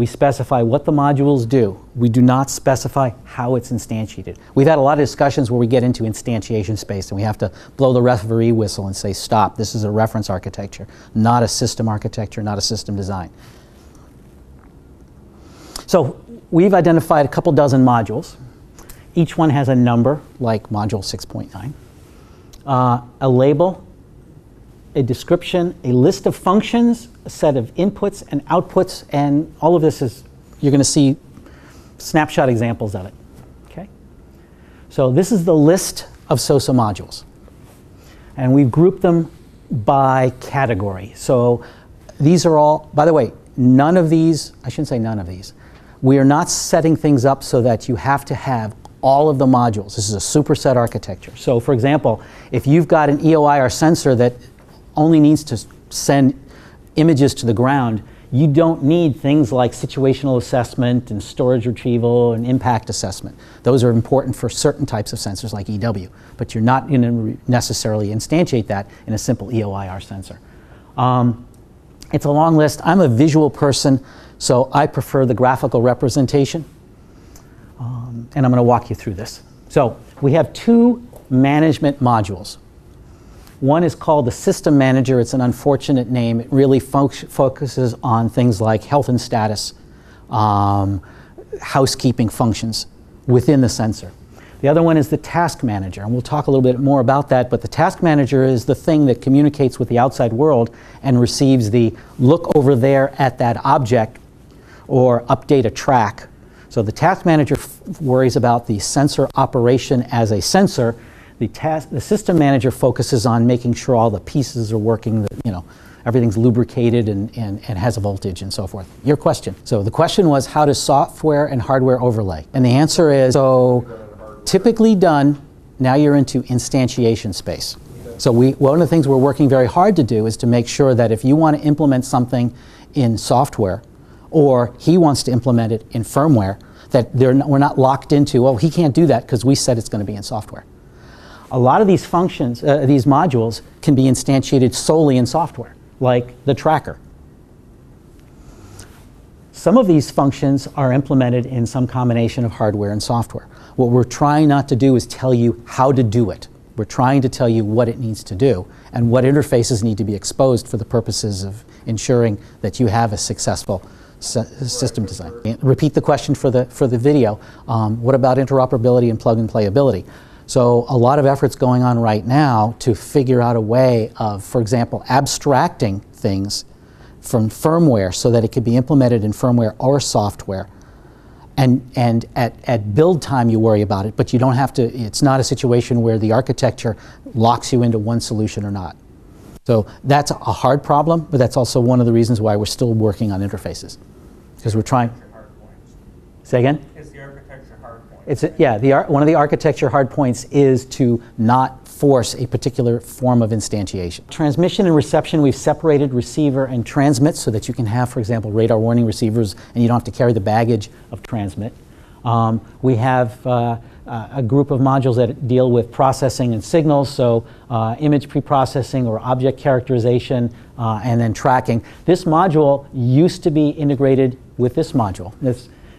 We specify what the modules do. We do not specify how it's instantiated. We've had a lot of discussions where we get into instantiation space and we have to blow the referee whistle and say, stop, this is a reference architecture, not a system architecture, not a system design. So we've identified a couple dozen modules. Each one has a number, like module 6.9, uh, a label, a description, a list of functions, a set of inputs and outputs, and all of this is, you're going to see snapshot examples of it. Okay? So this is the list of SOSA modules. And we've grouped them by category. So these are all, by the way, none of these, I shouldn't say none of these, we are not setting things up so that you have to have all of the modules. This is a superset architecture. So for example, if you've got an EOIR sensor that only needs to send images to the ground, you don't need things like situational assessment and storage retrieval and impact assessment. Those are important for certain types of sensors like EW, but you're not going to necessarily instantiate that in a simple EOIR sensor. Um, it's a long list. I'm a visual person, so I prefer the graphical representation. Um, and I'm going to walk you through this. So we have two management modules. One is called the System Manager. It's an unfortunate name. It really fo focuses on things like health and status, um, housekeeping functions within the sensor. The other one is the Task Manager, and we'll talk a little bit more about that, but the Task Manager is the thing that communicates with the outside world and receives the look over there at that object or update a track. So the Task Manager worries about the sensor operation as a sensor, the, task, the system manager focuses on making sure all the pieces are working, that, you know, everything's lubricated and, and, and has a voltage and so forth. Your question. So the question was how does software and hardware overlay? And the answer is so typically done, now you're into instantiation space. So we, one of the things we're working very hard to do is to make sure that if you want to implement something in software or he wants to implement it in firmware, that not, we're not locked into, oh, he can't do that because we said it's going to be in software. A lot of these functions, uh, these modules, can be instantiated solely in software, like the tracker. Some of these functions are implemented in some combination of hardware and software. What we're trying not to do is tell you how to do it. We're trying to tell you what it needs to do and what interfaces need to be exposed for the purposes of ensuring that you have a successful system design. Repeat the question for the, for the video. Um, what about interoperability and plug and playability? So a lot of efforts going on right now to figure out a way of, for example, abstracting things from firmware so that it could be implemented in firmware or software. And, and at, at build time you worry about it, but you don't have to, it's not a situation where the architecture locks you into one solution or not. So that's a hard problem, but that's also one of the reasons why we're still working on interfaces. Because we're trying. Say again? It's a, yeah, the, one of the architecture hard points is to not force a particular form of instantiation. Transmission and reception, we've separated receiver and transmit so that you can have, for example, radar warning receivers and you don't have to carry the baggage of transmit. Um, we have uh, uh, a group of modules that deal with processing and signals, so uh, image pre-processing or object characterization, uh, and then tracking. This module used to be integrated with this module.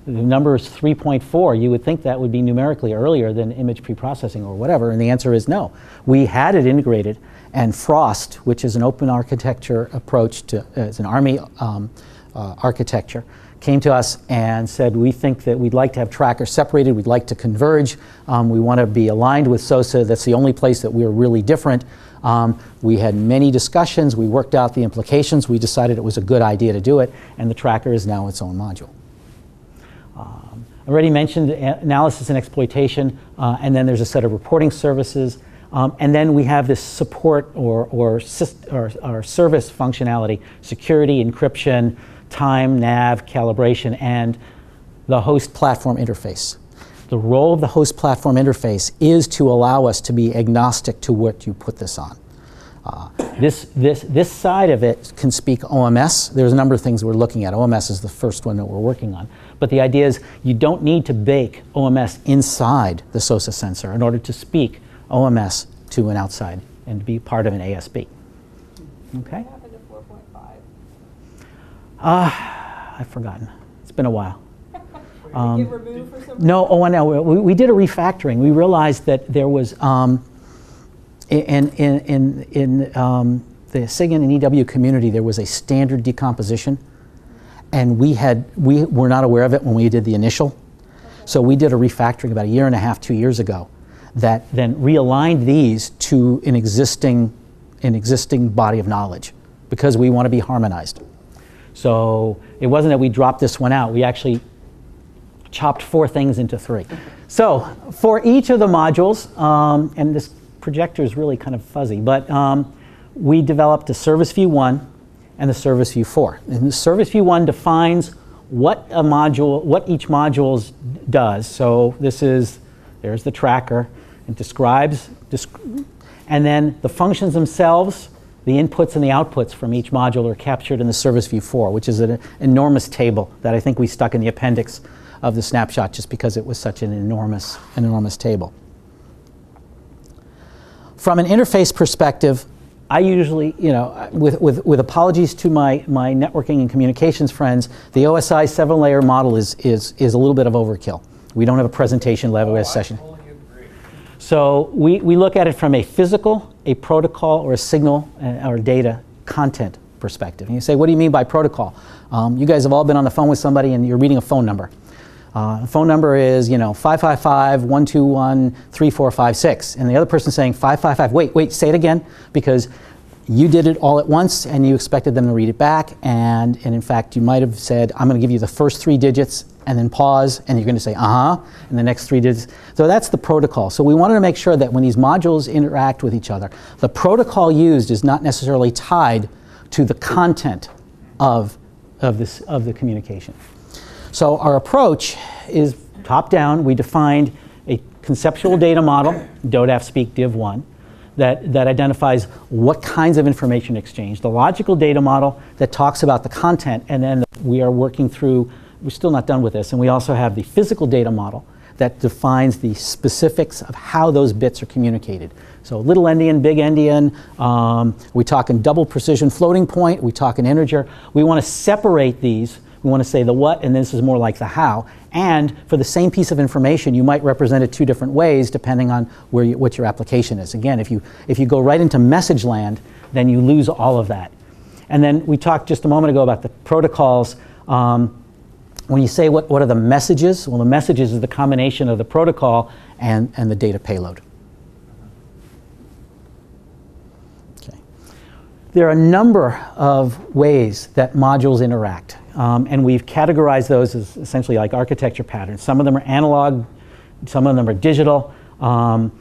The number is 3.4, you would think that would be numerically earlier than image preprocessing or whatever, and the answer is no. We had it integrated, and FROST, which is an open architecture approach to, uh, it's an Army um, uh, architecture, came to us and said, we think that we'd like to have trackers separated, we'd like to converge, um, we want to be aligned with SOSA, that's the only place that we're really different. Um, we had many discussions, we worked out the implications, we decided it was a good idea to do it, and the tracker is now its own module. Um, I already mentioned analysis and exploitation, uh, and then there's a set of reporting services. Um, and then we have this support or, or, or, or service functionality, security, encryption, time, nav, calibration, and the host platform interface. The role of the host platform interface is to allow us to be agnostic to what you put this on. Uh, this, this, this side of it can speak OMS. There's a number of things we're looking at. OMS is the first one that we're working on. But the idea is you don't need to bake OMS inside the SOSA sensor in order to speak OMS to an outside and be part of an ASB. Okay? What happened to four point five? I've forgotten. It's been a while. [LAUGHS] Get removed for some? Um, No, oh, no, we, we did a refactoring. We realized that there was, um, in, in, in, in um, the SIGINT and EW community, there was a standard decomposition. And we had, we were not aware of it when we did the initial. So we did a refactoring about a year and a half, two years ago, that then realigned these to an existing, an existing body of knowledge because we want to be harmonized. So it wasn't that we dropped this one out. We actually chopped four things into three. So for each of the modules, um, and this projector is really kind of fuzzy, but um, we developed a Service View 1 and the Service View 4. And the Service View 1 defines what a module, what each module does. So this is, there's the tracker. It describes, desc- and then the functions themselves, the inputs and the outputs from each module are captured in the Service View 4, which is an enormous table that I think we stuck in the appendix of the snapshot just because it was such an enormous, an enormous table. From an interface perspective, I usually, you know, with, with, with apologies to my, my networking and communications friends, the OSI seven layer model is, is, is a little bit of overkill. We don't have a presentation level as session. So we, we look at it from a physical, a protocol, or a signal uh, or data content perspective. And you say, what do you mean by protocol? Um, you guys have all been on the phone with somebody and you're reading a phone number. Uh, the phone number is, you know, 555-121-3456. And the other person's saying 555, wait, wait, say it again, because you did it all at once and you expected them to read it back. And, and in fact, you might have said, I'm going to give you the first three digits and then pause, and you're going to say, uh-huh, and the next three digits. So that's the protocol. So we wanted to make sure that when these modules interact with each other, the protocol used is not necessarily tied to the content of, of, this, of the communication. So our approach is top down. We defined a conceptual data model, DODAF Speak Div 1, that, that identifies what kinds of information exchange. The logical data model that talks about the content, and then we are working through, we're still not done with this, and we also have the physical data model that defines the specifics of how those bits are communicated. So little endian, big endian, um, we talk in double precision floating point, we talk in integer. We want to separate these we want to say the what, and this is more like the how. And for the same piece of information, you might represent it two different ways depending on where you, what your application is. Again, if you, if you go right into message land, then you lose all of that. And then we talked just a moment ago about the protocols. Um, when you say what, what are the messages, well, the messages is the combination of the protocol and, and the data payload. Okay. There are a number of ways that modules interact. Um, and we've categorized those as essentially like architecture patterns. Some of them are analog, some of them are digital, um,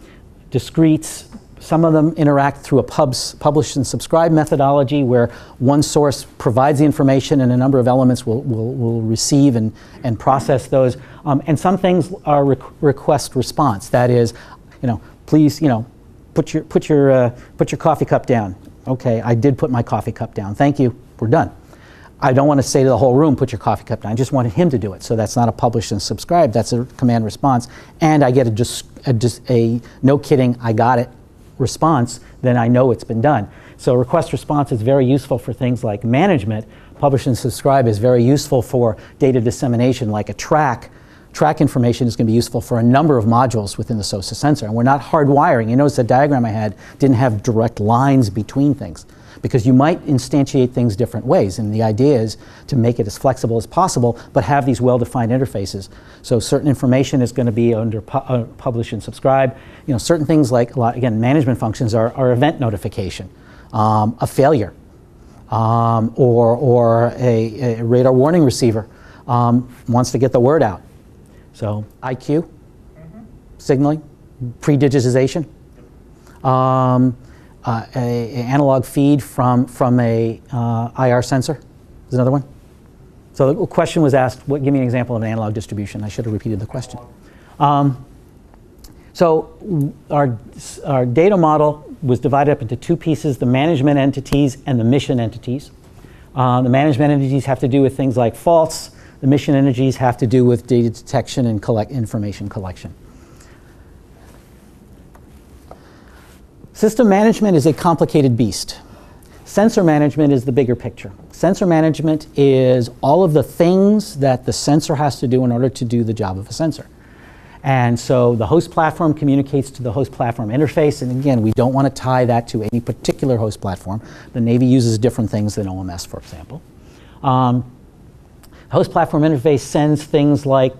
discretes. Some of them interact through a pubs, publish and subscribe methodology where one source provides the information and a number of elements will, will, will receive and, and process those. Um, and some things are requ request response. That is, you know, please, you know, put your, put your, uh, put your coffee cup down. Okay, I did put my coffee cup down. Thank you. We're done. I don't want to say to the whole room, put your coffee cup down. I just wanted him to do it. So that's not a publish and subscribe. That's a command response. And I get a just a, a no kidding, I got it response. Then I know it's been done. So request response is very useful for things like management. Publish and subscribe is very useful for data dissemination, like a track. Track information is going to be useful for a number of modules within the SOSA sensor. And we're not hardwiring. You notice the diagram I had didn't have direct lines between things. Because you might instantiate things different ways. And the idea is to make it as flexible as possible, but have these well-defined interfaces. So certain information is going to be under pu- uh, publish and subscribe. You know, certain things like, a lot- again, management functions are, are event notification, um, a failure, um, or, or a, a radar warning receiver um, wants to get the word out. So IQ, signaling, pre-digitization, um, uh, a, a analog feed from, from a uh, IR sensor is another one. So the question was asked, what, give me an example of an analog distribution. I should have repeated the question. Um, so our, our data model was divided up into two pieces, the management entities and the mission entities. Uh, the management entities have to do with things like faults. The mission entities have to do with data detection and collect information collection. System management is a complicated beast. Sensor management is the bigger picture. Sensor management is all of the things that the sensor has to do in order to do the job of a sensor. And so the host platform communicates to the host platform interface. And again, we don't want to tie that to any particular host platform. The Navy uses different things than OMS, for example. Um, host platform interface sends things like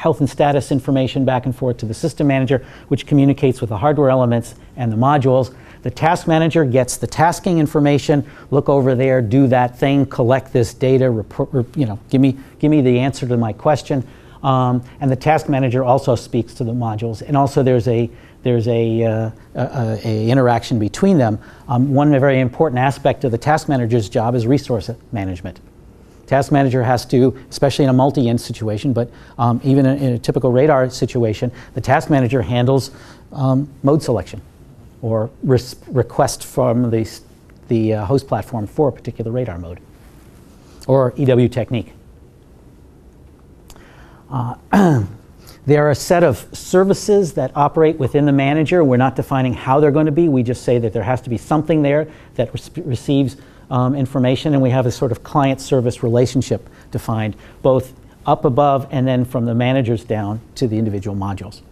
health and status information back and forth to the system manager, which communicates with the hardware elements and the modules. The task manager gets the tasking information, look over there, do that thing, collect this data, report, rep- you know, give me, give me the answer to my question. Um, and the task manager also speaks to the modules. And also there's a, there's a, uh, a- a interaction between them. Um, one very important aspect of the task manager's job is resource management. Task manager has to, especially in a multi-int situation, but um, even in, in a typical radar situation, the task manager handles um, mode selection or request from the, the uh, host platform for a particular radar mode or EW technique. Uh, [CLEARS THROAT] There are a set of services that operate within the manager. We're not defining how they're going to be. We just say that there has to be something there that rec- receives um, information, and we have a sort of client service relationship defined, both up above and then from the managers down to the individual modules,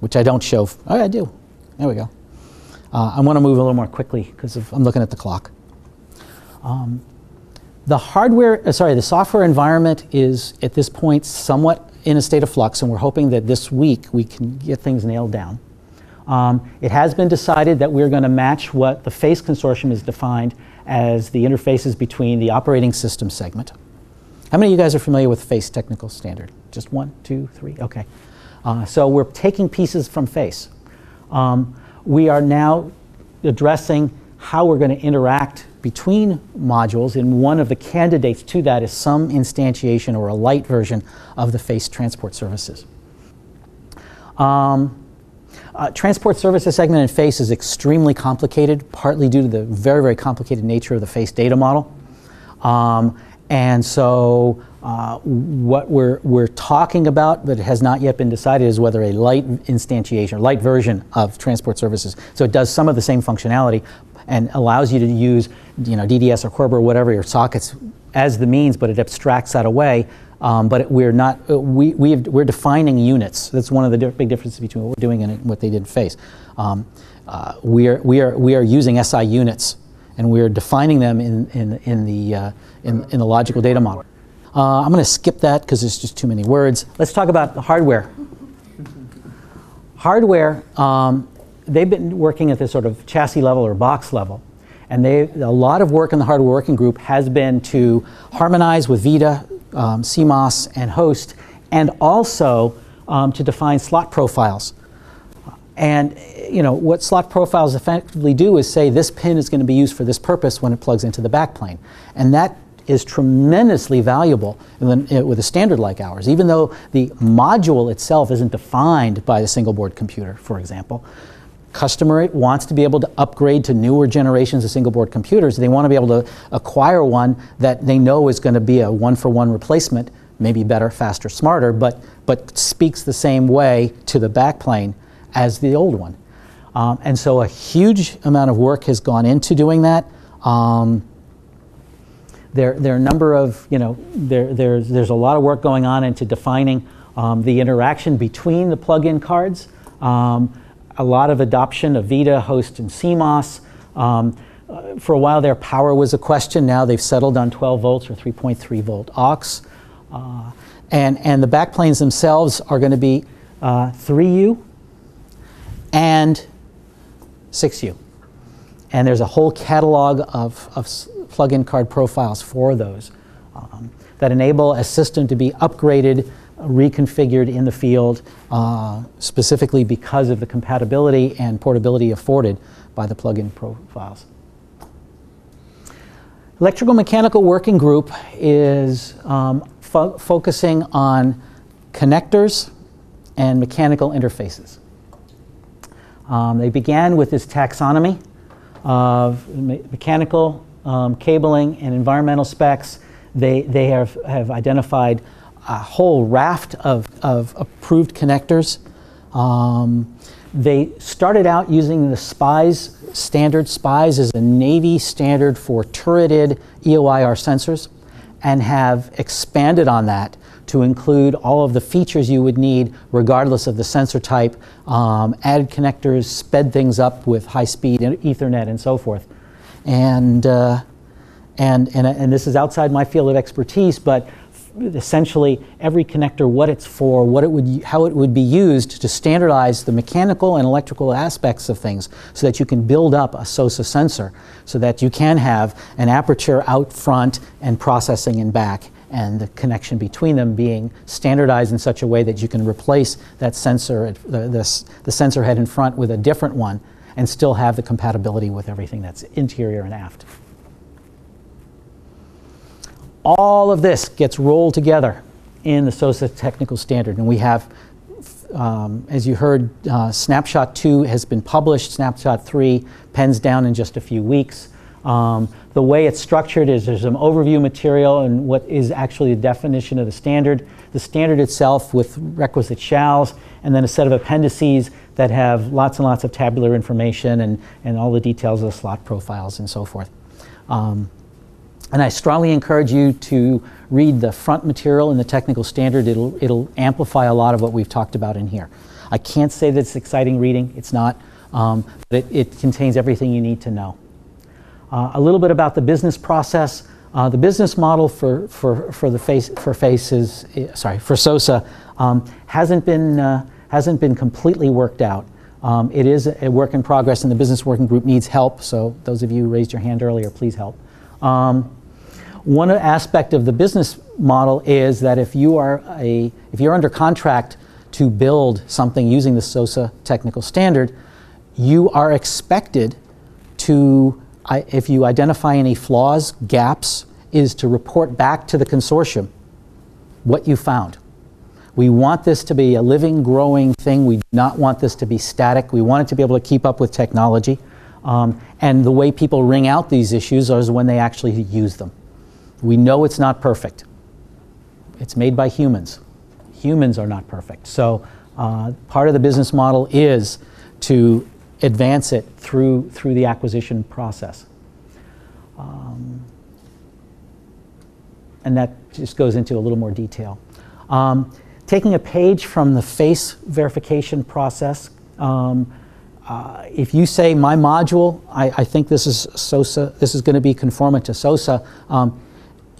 which I don't show. Oh, I do. There we go. Uh, I want to move a little more quickly because I'm looking at the clock. Um, the hardware, uh, sorry, the software environment is at this point somewhat in a state of flux, and we're hoping that this week we can get things nailed down. Um, it has been decided that we're going to match what the FACE consortium is defined as the interfaces between the operating system segment. How many of you guys are familiar with FACE technical standard? Just one, two, three? Okay. Uh, so we're taking pieces from FACE. Um, we are now addressing how we're going to interact between modules, and one of the candidates to that is some instantiation or a light version of the FACE transport services. Um, uh, transport services segment in FACE is extremely complicated, partly due to the very, very complicated nature of the FACE data model. Um, and so, uh, what we're, we're talking about, but it has not yet been decided, is whether a light instantiation, or light version of transport services. So it does some of the same functionality and allows you to use, you know, DDS or CORBA or whatever your sockets as the means, but it abstracts that away. Um, but we're not, uh, we, we have, we're defining units. That's one of the di- big differences between what we're doing and what they did in FACE. Um, uh, we, are, we, are, we are using SI units, and we're defining them in, in, in, the, uh, in, in the logical data model. Uh, I'm going to skip that because there's just too many words. Let's talk about the hardware. Hardware, um, they've been working at this sort of chassis level or box level. And they, a lot of work in the hardware working group has been to harmonize with VITA, um, CMOSS, and HOST, and also um, to define slot profiles. And you know what slot profiles effectively do is say this pin is going to be used for this purpose when it plugs into the backplane, and that is tremendously valuable the- with a standard like ours. Even though the module itself isn't defined by the single board computer, for example, customer wants to be able to upgrade to newer generations of single board computers. They want to be able to acquire one that they know is going to be a one for one replacement, maybe better, faster, smarter, but, but speaks the same way to the backplane as the old one. Um, and so a huge amount of work has gone into doing that. Um, there, there are a number of, you know, there, there's, there's a lot of work going on into defining um, the interaction between the plug-in cards. Um, a lot of adoption of VITA, HOST, and CMOSS. Um, uh, for a while their power was a question. Now they've settled on 12 volts or 3.3 volt aux. Uh, and, and the backplanes themselves are going to be uh, 3U and 6U. And there's a whole catalog of, of plug-in card profiles for those um, that enable a system to be upgraded, reconfigured in the field, uh, specifically because of the compatibility and portability afforded by the plug-in profiles. Electrical Mechanical Working Group is um, fo- focusing on connectors and mechanical interfaces. Um, they began with this taxonomy of me- mechanical, um, cabling, and environmental specs. They, they have, have identified a whole raft of, of approved connectors. Um, they started out using the SPIES standard. SPIES is a Navy standard for turreted EOIR sensors and have expanded on that to include all of the features you would need regardless of the sensor type, um, added connectors, sped things up with high speed Ethernet and so forth. And, uh, and, and, and this is outside my field of expertise, but essentially every connector, what it's for, what it would, how it would be used to standardize the mechanical and electrical aspects of things so that you can build up a SOSA sensor so that you can have an aperture out front and processing in back and the connection between them being standardized in such a way that you can replace that sensor, the, the, the sensor head in front with a different one and still have the compatibility with everything that's interior and aft. All of this gets rolled together in the SOSA technical standard, and we have, um, as you heard, uh, Snapshot 2 has been published, Snapshot 3 pens down in just a few weeks. Um, the way it's structured is there's some overview material and what is actually the definition of the standard, the standard itself with requisite shalls, and then a set of appendices that have lots and lots of tabular information and, and all the details of the slot profiles and so forth. Um, and I strongly encourage you to read the front material in the technical standard. It'll, it'll amplify a lot of what we've talked about in here. I can't say that it's exciting reading, it's not, um, but it, it contains everything you need to know. Uh, a little bit about the business process. Uh, the business model for, for, for the FACE for faces, eh, sorry, for SOSA um, hasn't been uh, hasn't been completely worked out. Um, it is a work in progress, and the business working group needs help. So those of you who raised your hand earlier, please help. Um, one aspect of the business model is that if you are a if you're under contract to build something using the SOSA technical standard, you are expected to if you identify any flaws, gaps, is to report back to the consortium what you found. We want this to be a living, growing thing. We do not want this to be static. We want it to be able to keep up with technology. Um, and the way people ring out these issues is when they actually use them. We know it's not perfect. It's made by humans. Humans are not perfect. So uh, part of the business model is to advance it through, through the acquisition process. Um, and that just goes into a little more detail. Um, taking a page from the FACE verification process, um, uh, if you say my module, I, I, think this is SOSA, this is going to be conformant to SOSA, um,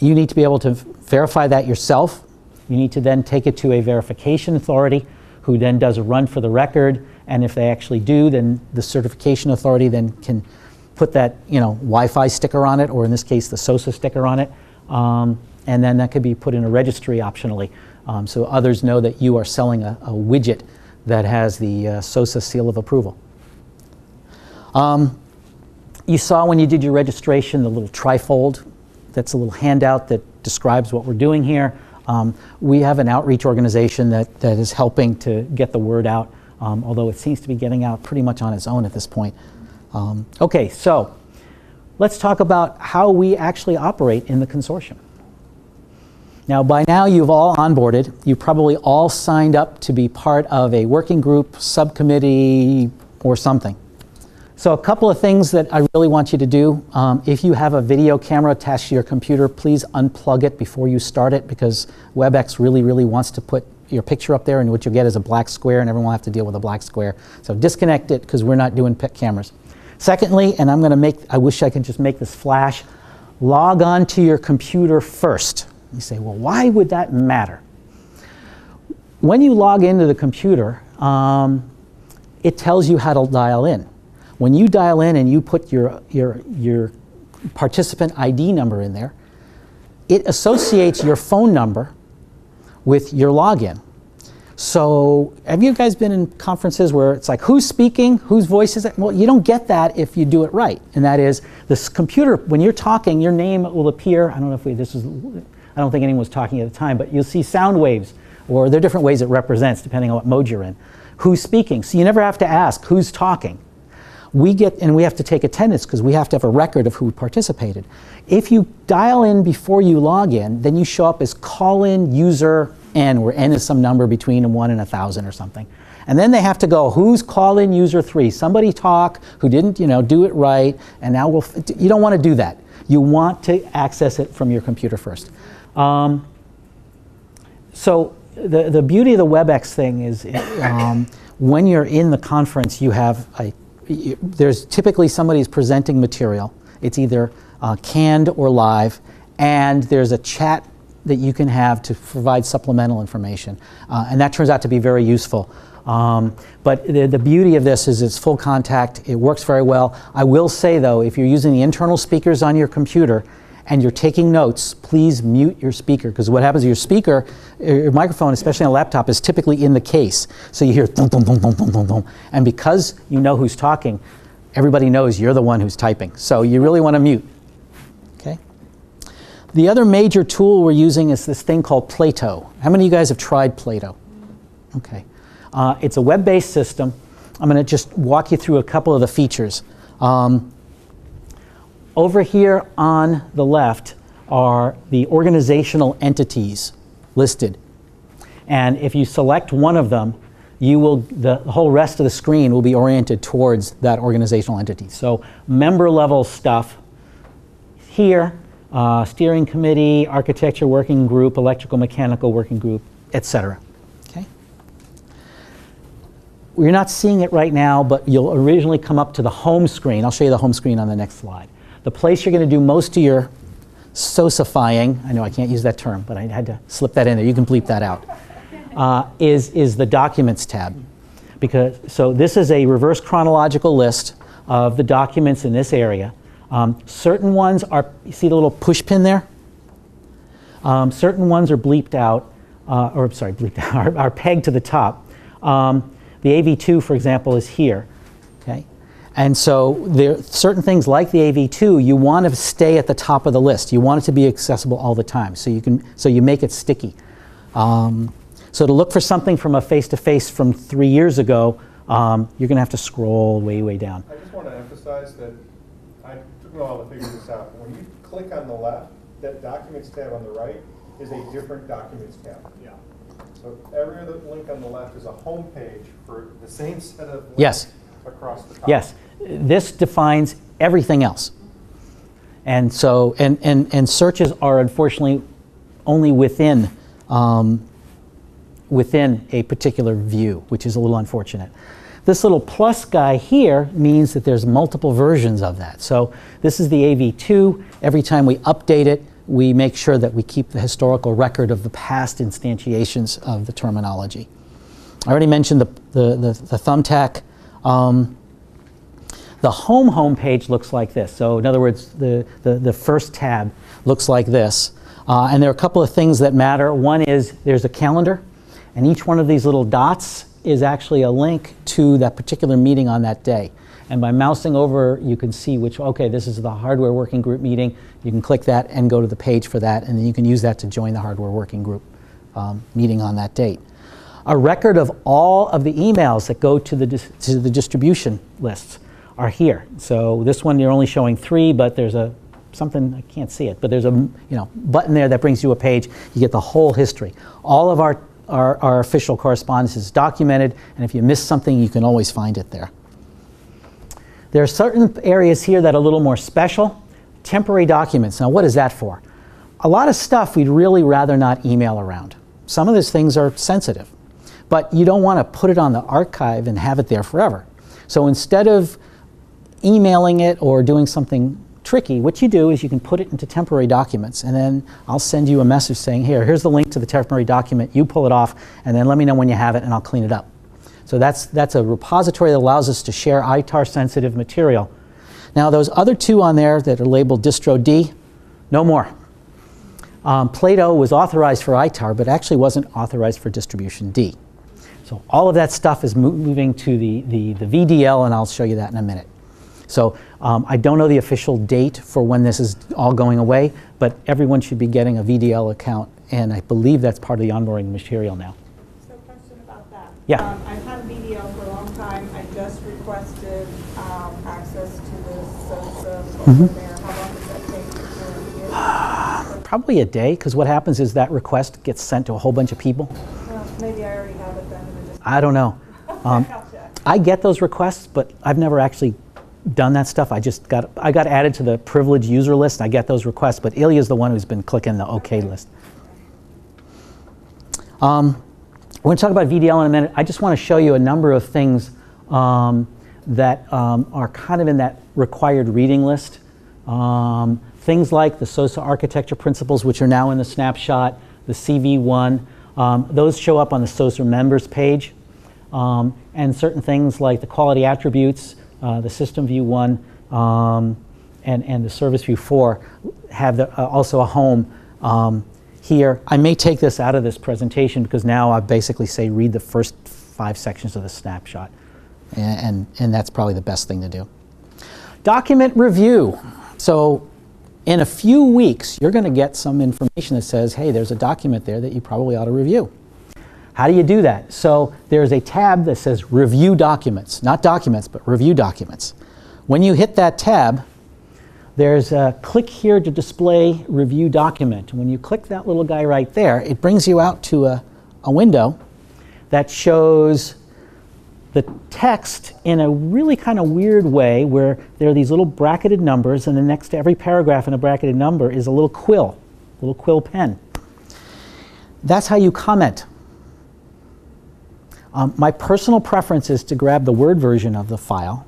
you need to be able to verify that yourself. You need to then take it to a verification authority who then does a run for the record. And if they actually do, then the certification authority then can put that you know Wi-Fi sticker on it, or in this case, the SOSA sticker on it. Um, and then that could be put in a registry optionally, um, so others know that you are selling a, a widget that has the uh, SOSA seal of approval. Um, you saw when you did your registration the little trifold. That's a little handout that describes what we're doing here. Um, we have an outreach organization that, that is helping to get the word out, um, although it seems to be getting out pretty much on its own at this point. Um, okay, so let's talk about how we actually operate in the consortium. Now, by now you've all onboarded. You probably all signed up to be part of a working group, subcommittee, or something. So a couple of things that I really want you to do. Um, if you have a video camera attached to your computer, please unplug it before you start it because WebEx really, really wants to put your picture up there and what you'll get is a black square and everyone will have to deal with a black square. So disconnect it because we're not doing pic cameras. Secondly, and I'm going to make, I wish I could just make this flash, log on to your computer first. You say, well, why would that matter? When you log into the computer, um, it tells you how to dial in. When you dial in and you put your, your, your participant ID number in there, it associates your phone number with your login. So, have you guys been in conferences where it's like, who's speaking? Whose voice is it? Well, you don't get that if you do it right. And that is, this computer, when you're talking, your name will appear. I don't know if we, this is, I don't think anyone was talking at the time, but you'll see sound waves, or there are different ways it represents depending on what mode you're in. Who's speaking? So, you never have to ask who's talking we get and we have to take attendance because we have to have a record of who participated. If you dial in before you log in, then you show up as call in user n, where n is some number between 1 and a 1,000 or something. And then they have to go, who's call in user 3? Somebody talk who didn't you know, do it right, and now we'll. You don't want to do that. You want to access it from your computer first. Um, so the, the beauty of the WebEx thing is um, when you're in the conference, you have a there's typically somebody who's presenting material. It's either uh, canned or live, and there's a chat that you can have to provide supplemental information. Uh, and that turns out to be very useful. Um, but the, the, beauty of this is it's full contact, it works very well. I will say though, if you're using the internal speakers on your computer and you're taking notes, please mute your speaker because what happens is your speaker, your microphone, especially on a laptop, is typically in the case. So you hear thum, thum, thum, thum, thum, thum, thum. And because you know who's talking, everybody knows you're the one who's typing. So you really want to mute. Okay. The other major tool we're using is this thing called Plato. How many of you guys have tried Plato? Okay. Uh, it's a web based system. I'm going to just walk you through a couple of the features. Um, over here on the left are the organizational entities listed. And if you select one of them, you will, the whole rest of the screen will be oriented towards that organizational entity. So member level stuff here uh, steering committee, architecture working group, electrical mechanical working group, etc. Okay? We're not seeing it right now, but you'll originally come up to the home screen. I'll show you the home screen on the next slide. The place you're going to do most of your sosifying, I know I can't use that term, but I had to slip that in there. You can bleep that out. Uh, is, is the Documents tab. Because, so this is a reverse chronological list of the documents in this area. Um, certain ones are, you see the little push pin there? Um, certain ones are bleeped out, uh, or sorry, bleeped out, [LAUGHS] are, are, pegged to the top. Um, the AV2, for example, is here. Okay? And so there are certain things like the AV2, you want to stay at the top of the list. You want it to be accessible all the time. So you, can, so you make it sticky. Um, so to look for something from a face-to-face -face from three years ago, um, you're going to have to scroll way, way down. I just want to emphasize that I took a while to figure this out. When you click on the left, that Documents tab on the right is a different Documents tab. Yeah. So every other link on the left is a home page for the same set of links yes. Across the top. Yes. This defines everything else. And so, and, and, and searches are unfortunately only within, um, within a particular view, which is a little unfortunate. This little plus guy here means that there's multiple versions of that. So this is the AV2. Every time we update it, we make sure that we keep the historical record of the past instantiations of the terminology. I already mentioned the, the, the, the thumbtack. Um, the home home page looks like this. So in other words, the, the, the first tab looks like this. Uh, and there are a couple of things that matter. One is there's a calendar, and each one of these little dots is actually a link to that particular meeting on that day. And by mousing over, you can see which, okay, this is the hardware working group meeting. You can click that and go to the page for that, and then you can use that to join the hardware working group um, meeting on that date. A record of all of the emails that go to the, to the distribution lists are here. So this one, you're only showing three, but there's a something, I can't see it, but there's a you know, button there that brings you a page. You get the whole history. All of our our, our official correspondence is documented, and if you miss something, you can always find it there. There are certain areas here that are a little more special. Temporary documents. Now, what is that for? A lot of stuff we'd really rather not email around. Some of those things are sensitive, but you don't want to put it on the archive and have it there forever. So instead of emailing it or doing something tricky, what you do is you can put it into temporary documents, and then I'll send you a message saying, here, here's the link to the temporary document, you pull it off, and then let me know when you have it, and I'll clean it up. So that's, that's a repository that allows us to share ITAR-sensitive material. Now, those other two on there that are labeled distro D, no more. Um, Plato was authorized for ITAR, but actually wasn't authorized for distribution D. So all of that stuff is mo- moving to the, the, the VDL, and I'll show you that in a minute. So um, I don't know the official date for when this is all going away, but everyone should be getting a VDL account, and I believe that's part of the onboarding material now. So question about that. Yeah. Um, I've had a VDL for a long time. I just requested, um, access to the SOSA Mm-hmm. there. How long does that take [SIGHS] Probably a day, because what happens is that request gets sent to a whole bunch of people. Well, maybe I already have it then and I don't know. Um. I get those requests, but I've never actually done that stuff. I just got I got added to the privileged user list. I get those requests, but Ilya's the one who's been clicking the OK list. Um, we're going to talk about VDL in a minute. I just want to show you a number of things um, that um, are kind of in that required reading list. Um, things like the SOSA architecture principles, which are now in the snapshot, the CV1, um, those show up on the SOSA members page. Um, and certain things like the quality attributes, uh, the system view 1, um, and, and the service view 4 have the, uh, also a home um, here. I may take this out of this presentation because now I basically say read the first five sections of the snapshot. And, and, and that's probably the best thing to do. Document review. So in a few weeks, you're going to get some information that says, hey, there's a document there that you probably ought to review. How do you do that? So there's a tab that says Review Documents, not documents, but Review Documents. When you hit that tab, there's a click here to display Review Document. When you click that little guy right there, it brings you out to a, a window that shows the text in a really kind of weird way where there are these little bracketed numbers, and then next to every paragraph in a bracketed number is a little quill, a little quill pen. That's how you comment. Um, my personal preference is to grab the Word version of the file,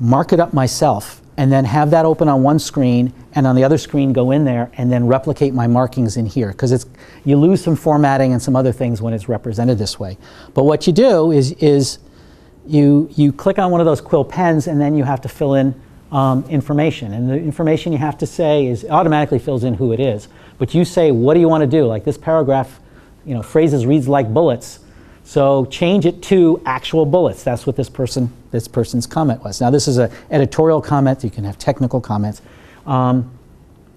mark it up myself, and then have that open on one screen and on the other screen go in there and then replicate my markings in here because it's you lose some formatting and some other things when it's represented this way. But what you do is is you you click on one of those quill pens and then you have to fill in um, information and the information you have to say is automatically fills in who it is. But you say what do you want to do? Like this paragraph, you know, phrases reads like bullets. So change it to actual bullets. That's what this person, this person's comment was. Now this is an editorial comment. You can have technical comments, um,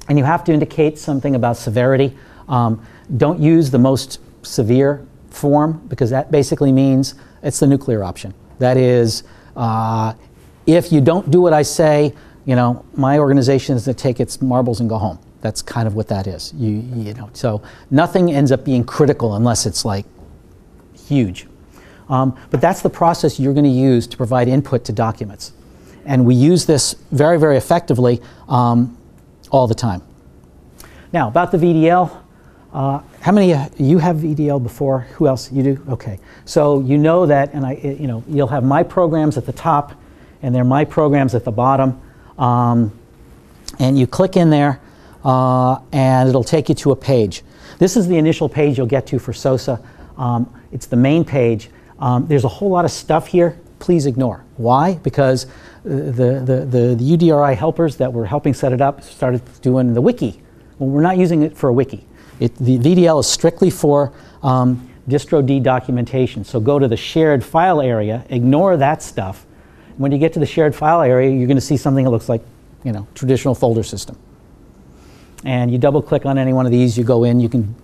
and you have to indicate something about severity. Um, don't use the most severe form because that basically means it's the nuclear option. That is, uh, if you don't do what I say, you know, my organization is to take its marbles and go home. That's kind of what that is. You, you know, so nothing ends up being critical unless it's like huge. Um, but that's the process you're going to use to provide input to documents. And we use this very, very effectively um, all the time. Now, about the VDL, uh, how many of you have EDL before? Who else? You do? Okay. So you know that, and I, you know, you'll have my programs at the top, and they're my programs at the bottom. Um, and you click in there, uh, and it'll take you to a page. This is the initial page you'll get to for SOSA. Um, it's the main page. Um, there's a whole lot of stuff here. Please ignore. Why? Because the, the, the, the UDRI helpers that were helping set it up started doing the wiki. Well, we're not using it for a wiki. It, the VDL is strictly for um, distro D documentation. So go to the shared file area, ignore that stuff. When you get to the shared file area, you're going to see something that looks like, you know, traditional folder system. And you double click on any one of these, you go in, you can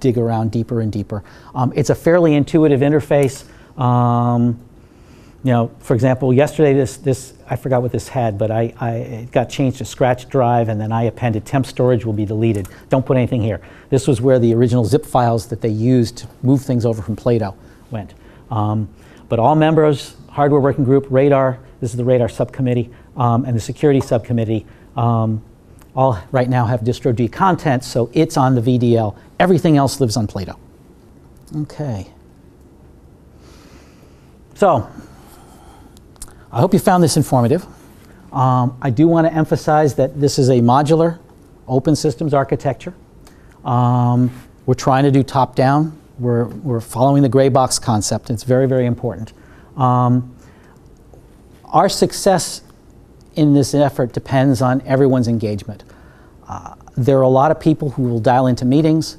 dig around deeper and deeper. Um, it's a fairly intuitive interface. Um, you know, for example, yesterday this, this I forgot what this had, but I, I, it got changed to scratch drive and then I appended temp storage will be deleted. Don't put anything here. This was where the original zip files that they used to move things over from Plato went. Um, but all members, hardware working group, radar, this is the radar subcommittee, um, and the security subcommittee, um, all right now have distro D content, so it's on the VDL. Everything else lives on Plato. Okay. So, I hope you found this informative. Um, I do want to emphasize that this is a modular, open systems architecture. Um, we're trying to do top down. We're, we're following the gray box concept. It's very, very important. Um, our success in this effort depends on everyone's engagement. Uh, there are a lot of people who will dial into meetings,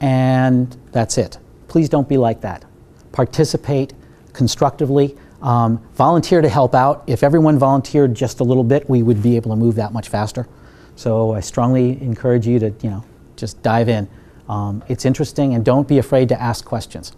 and that's it. Please don't be like that. Participate constructively. Um, volunteer to help out. If everyone volunteered just a little bit, we would be able to move that much faster. So I strongly encourage you to, you know, just dive in. Um, it's interesting, and don't be afraid to ask questions.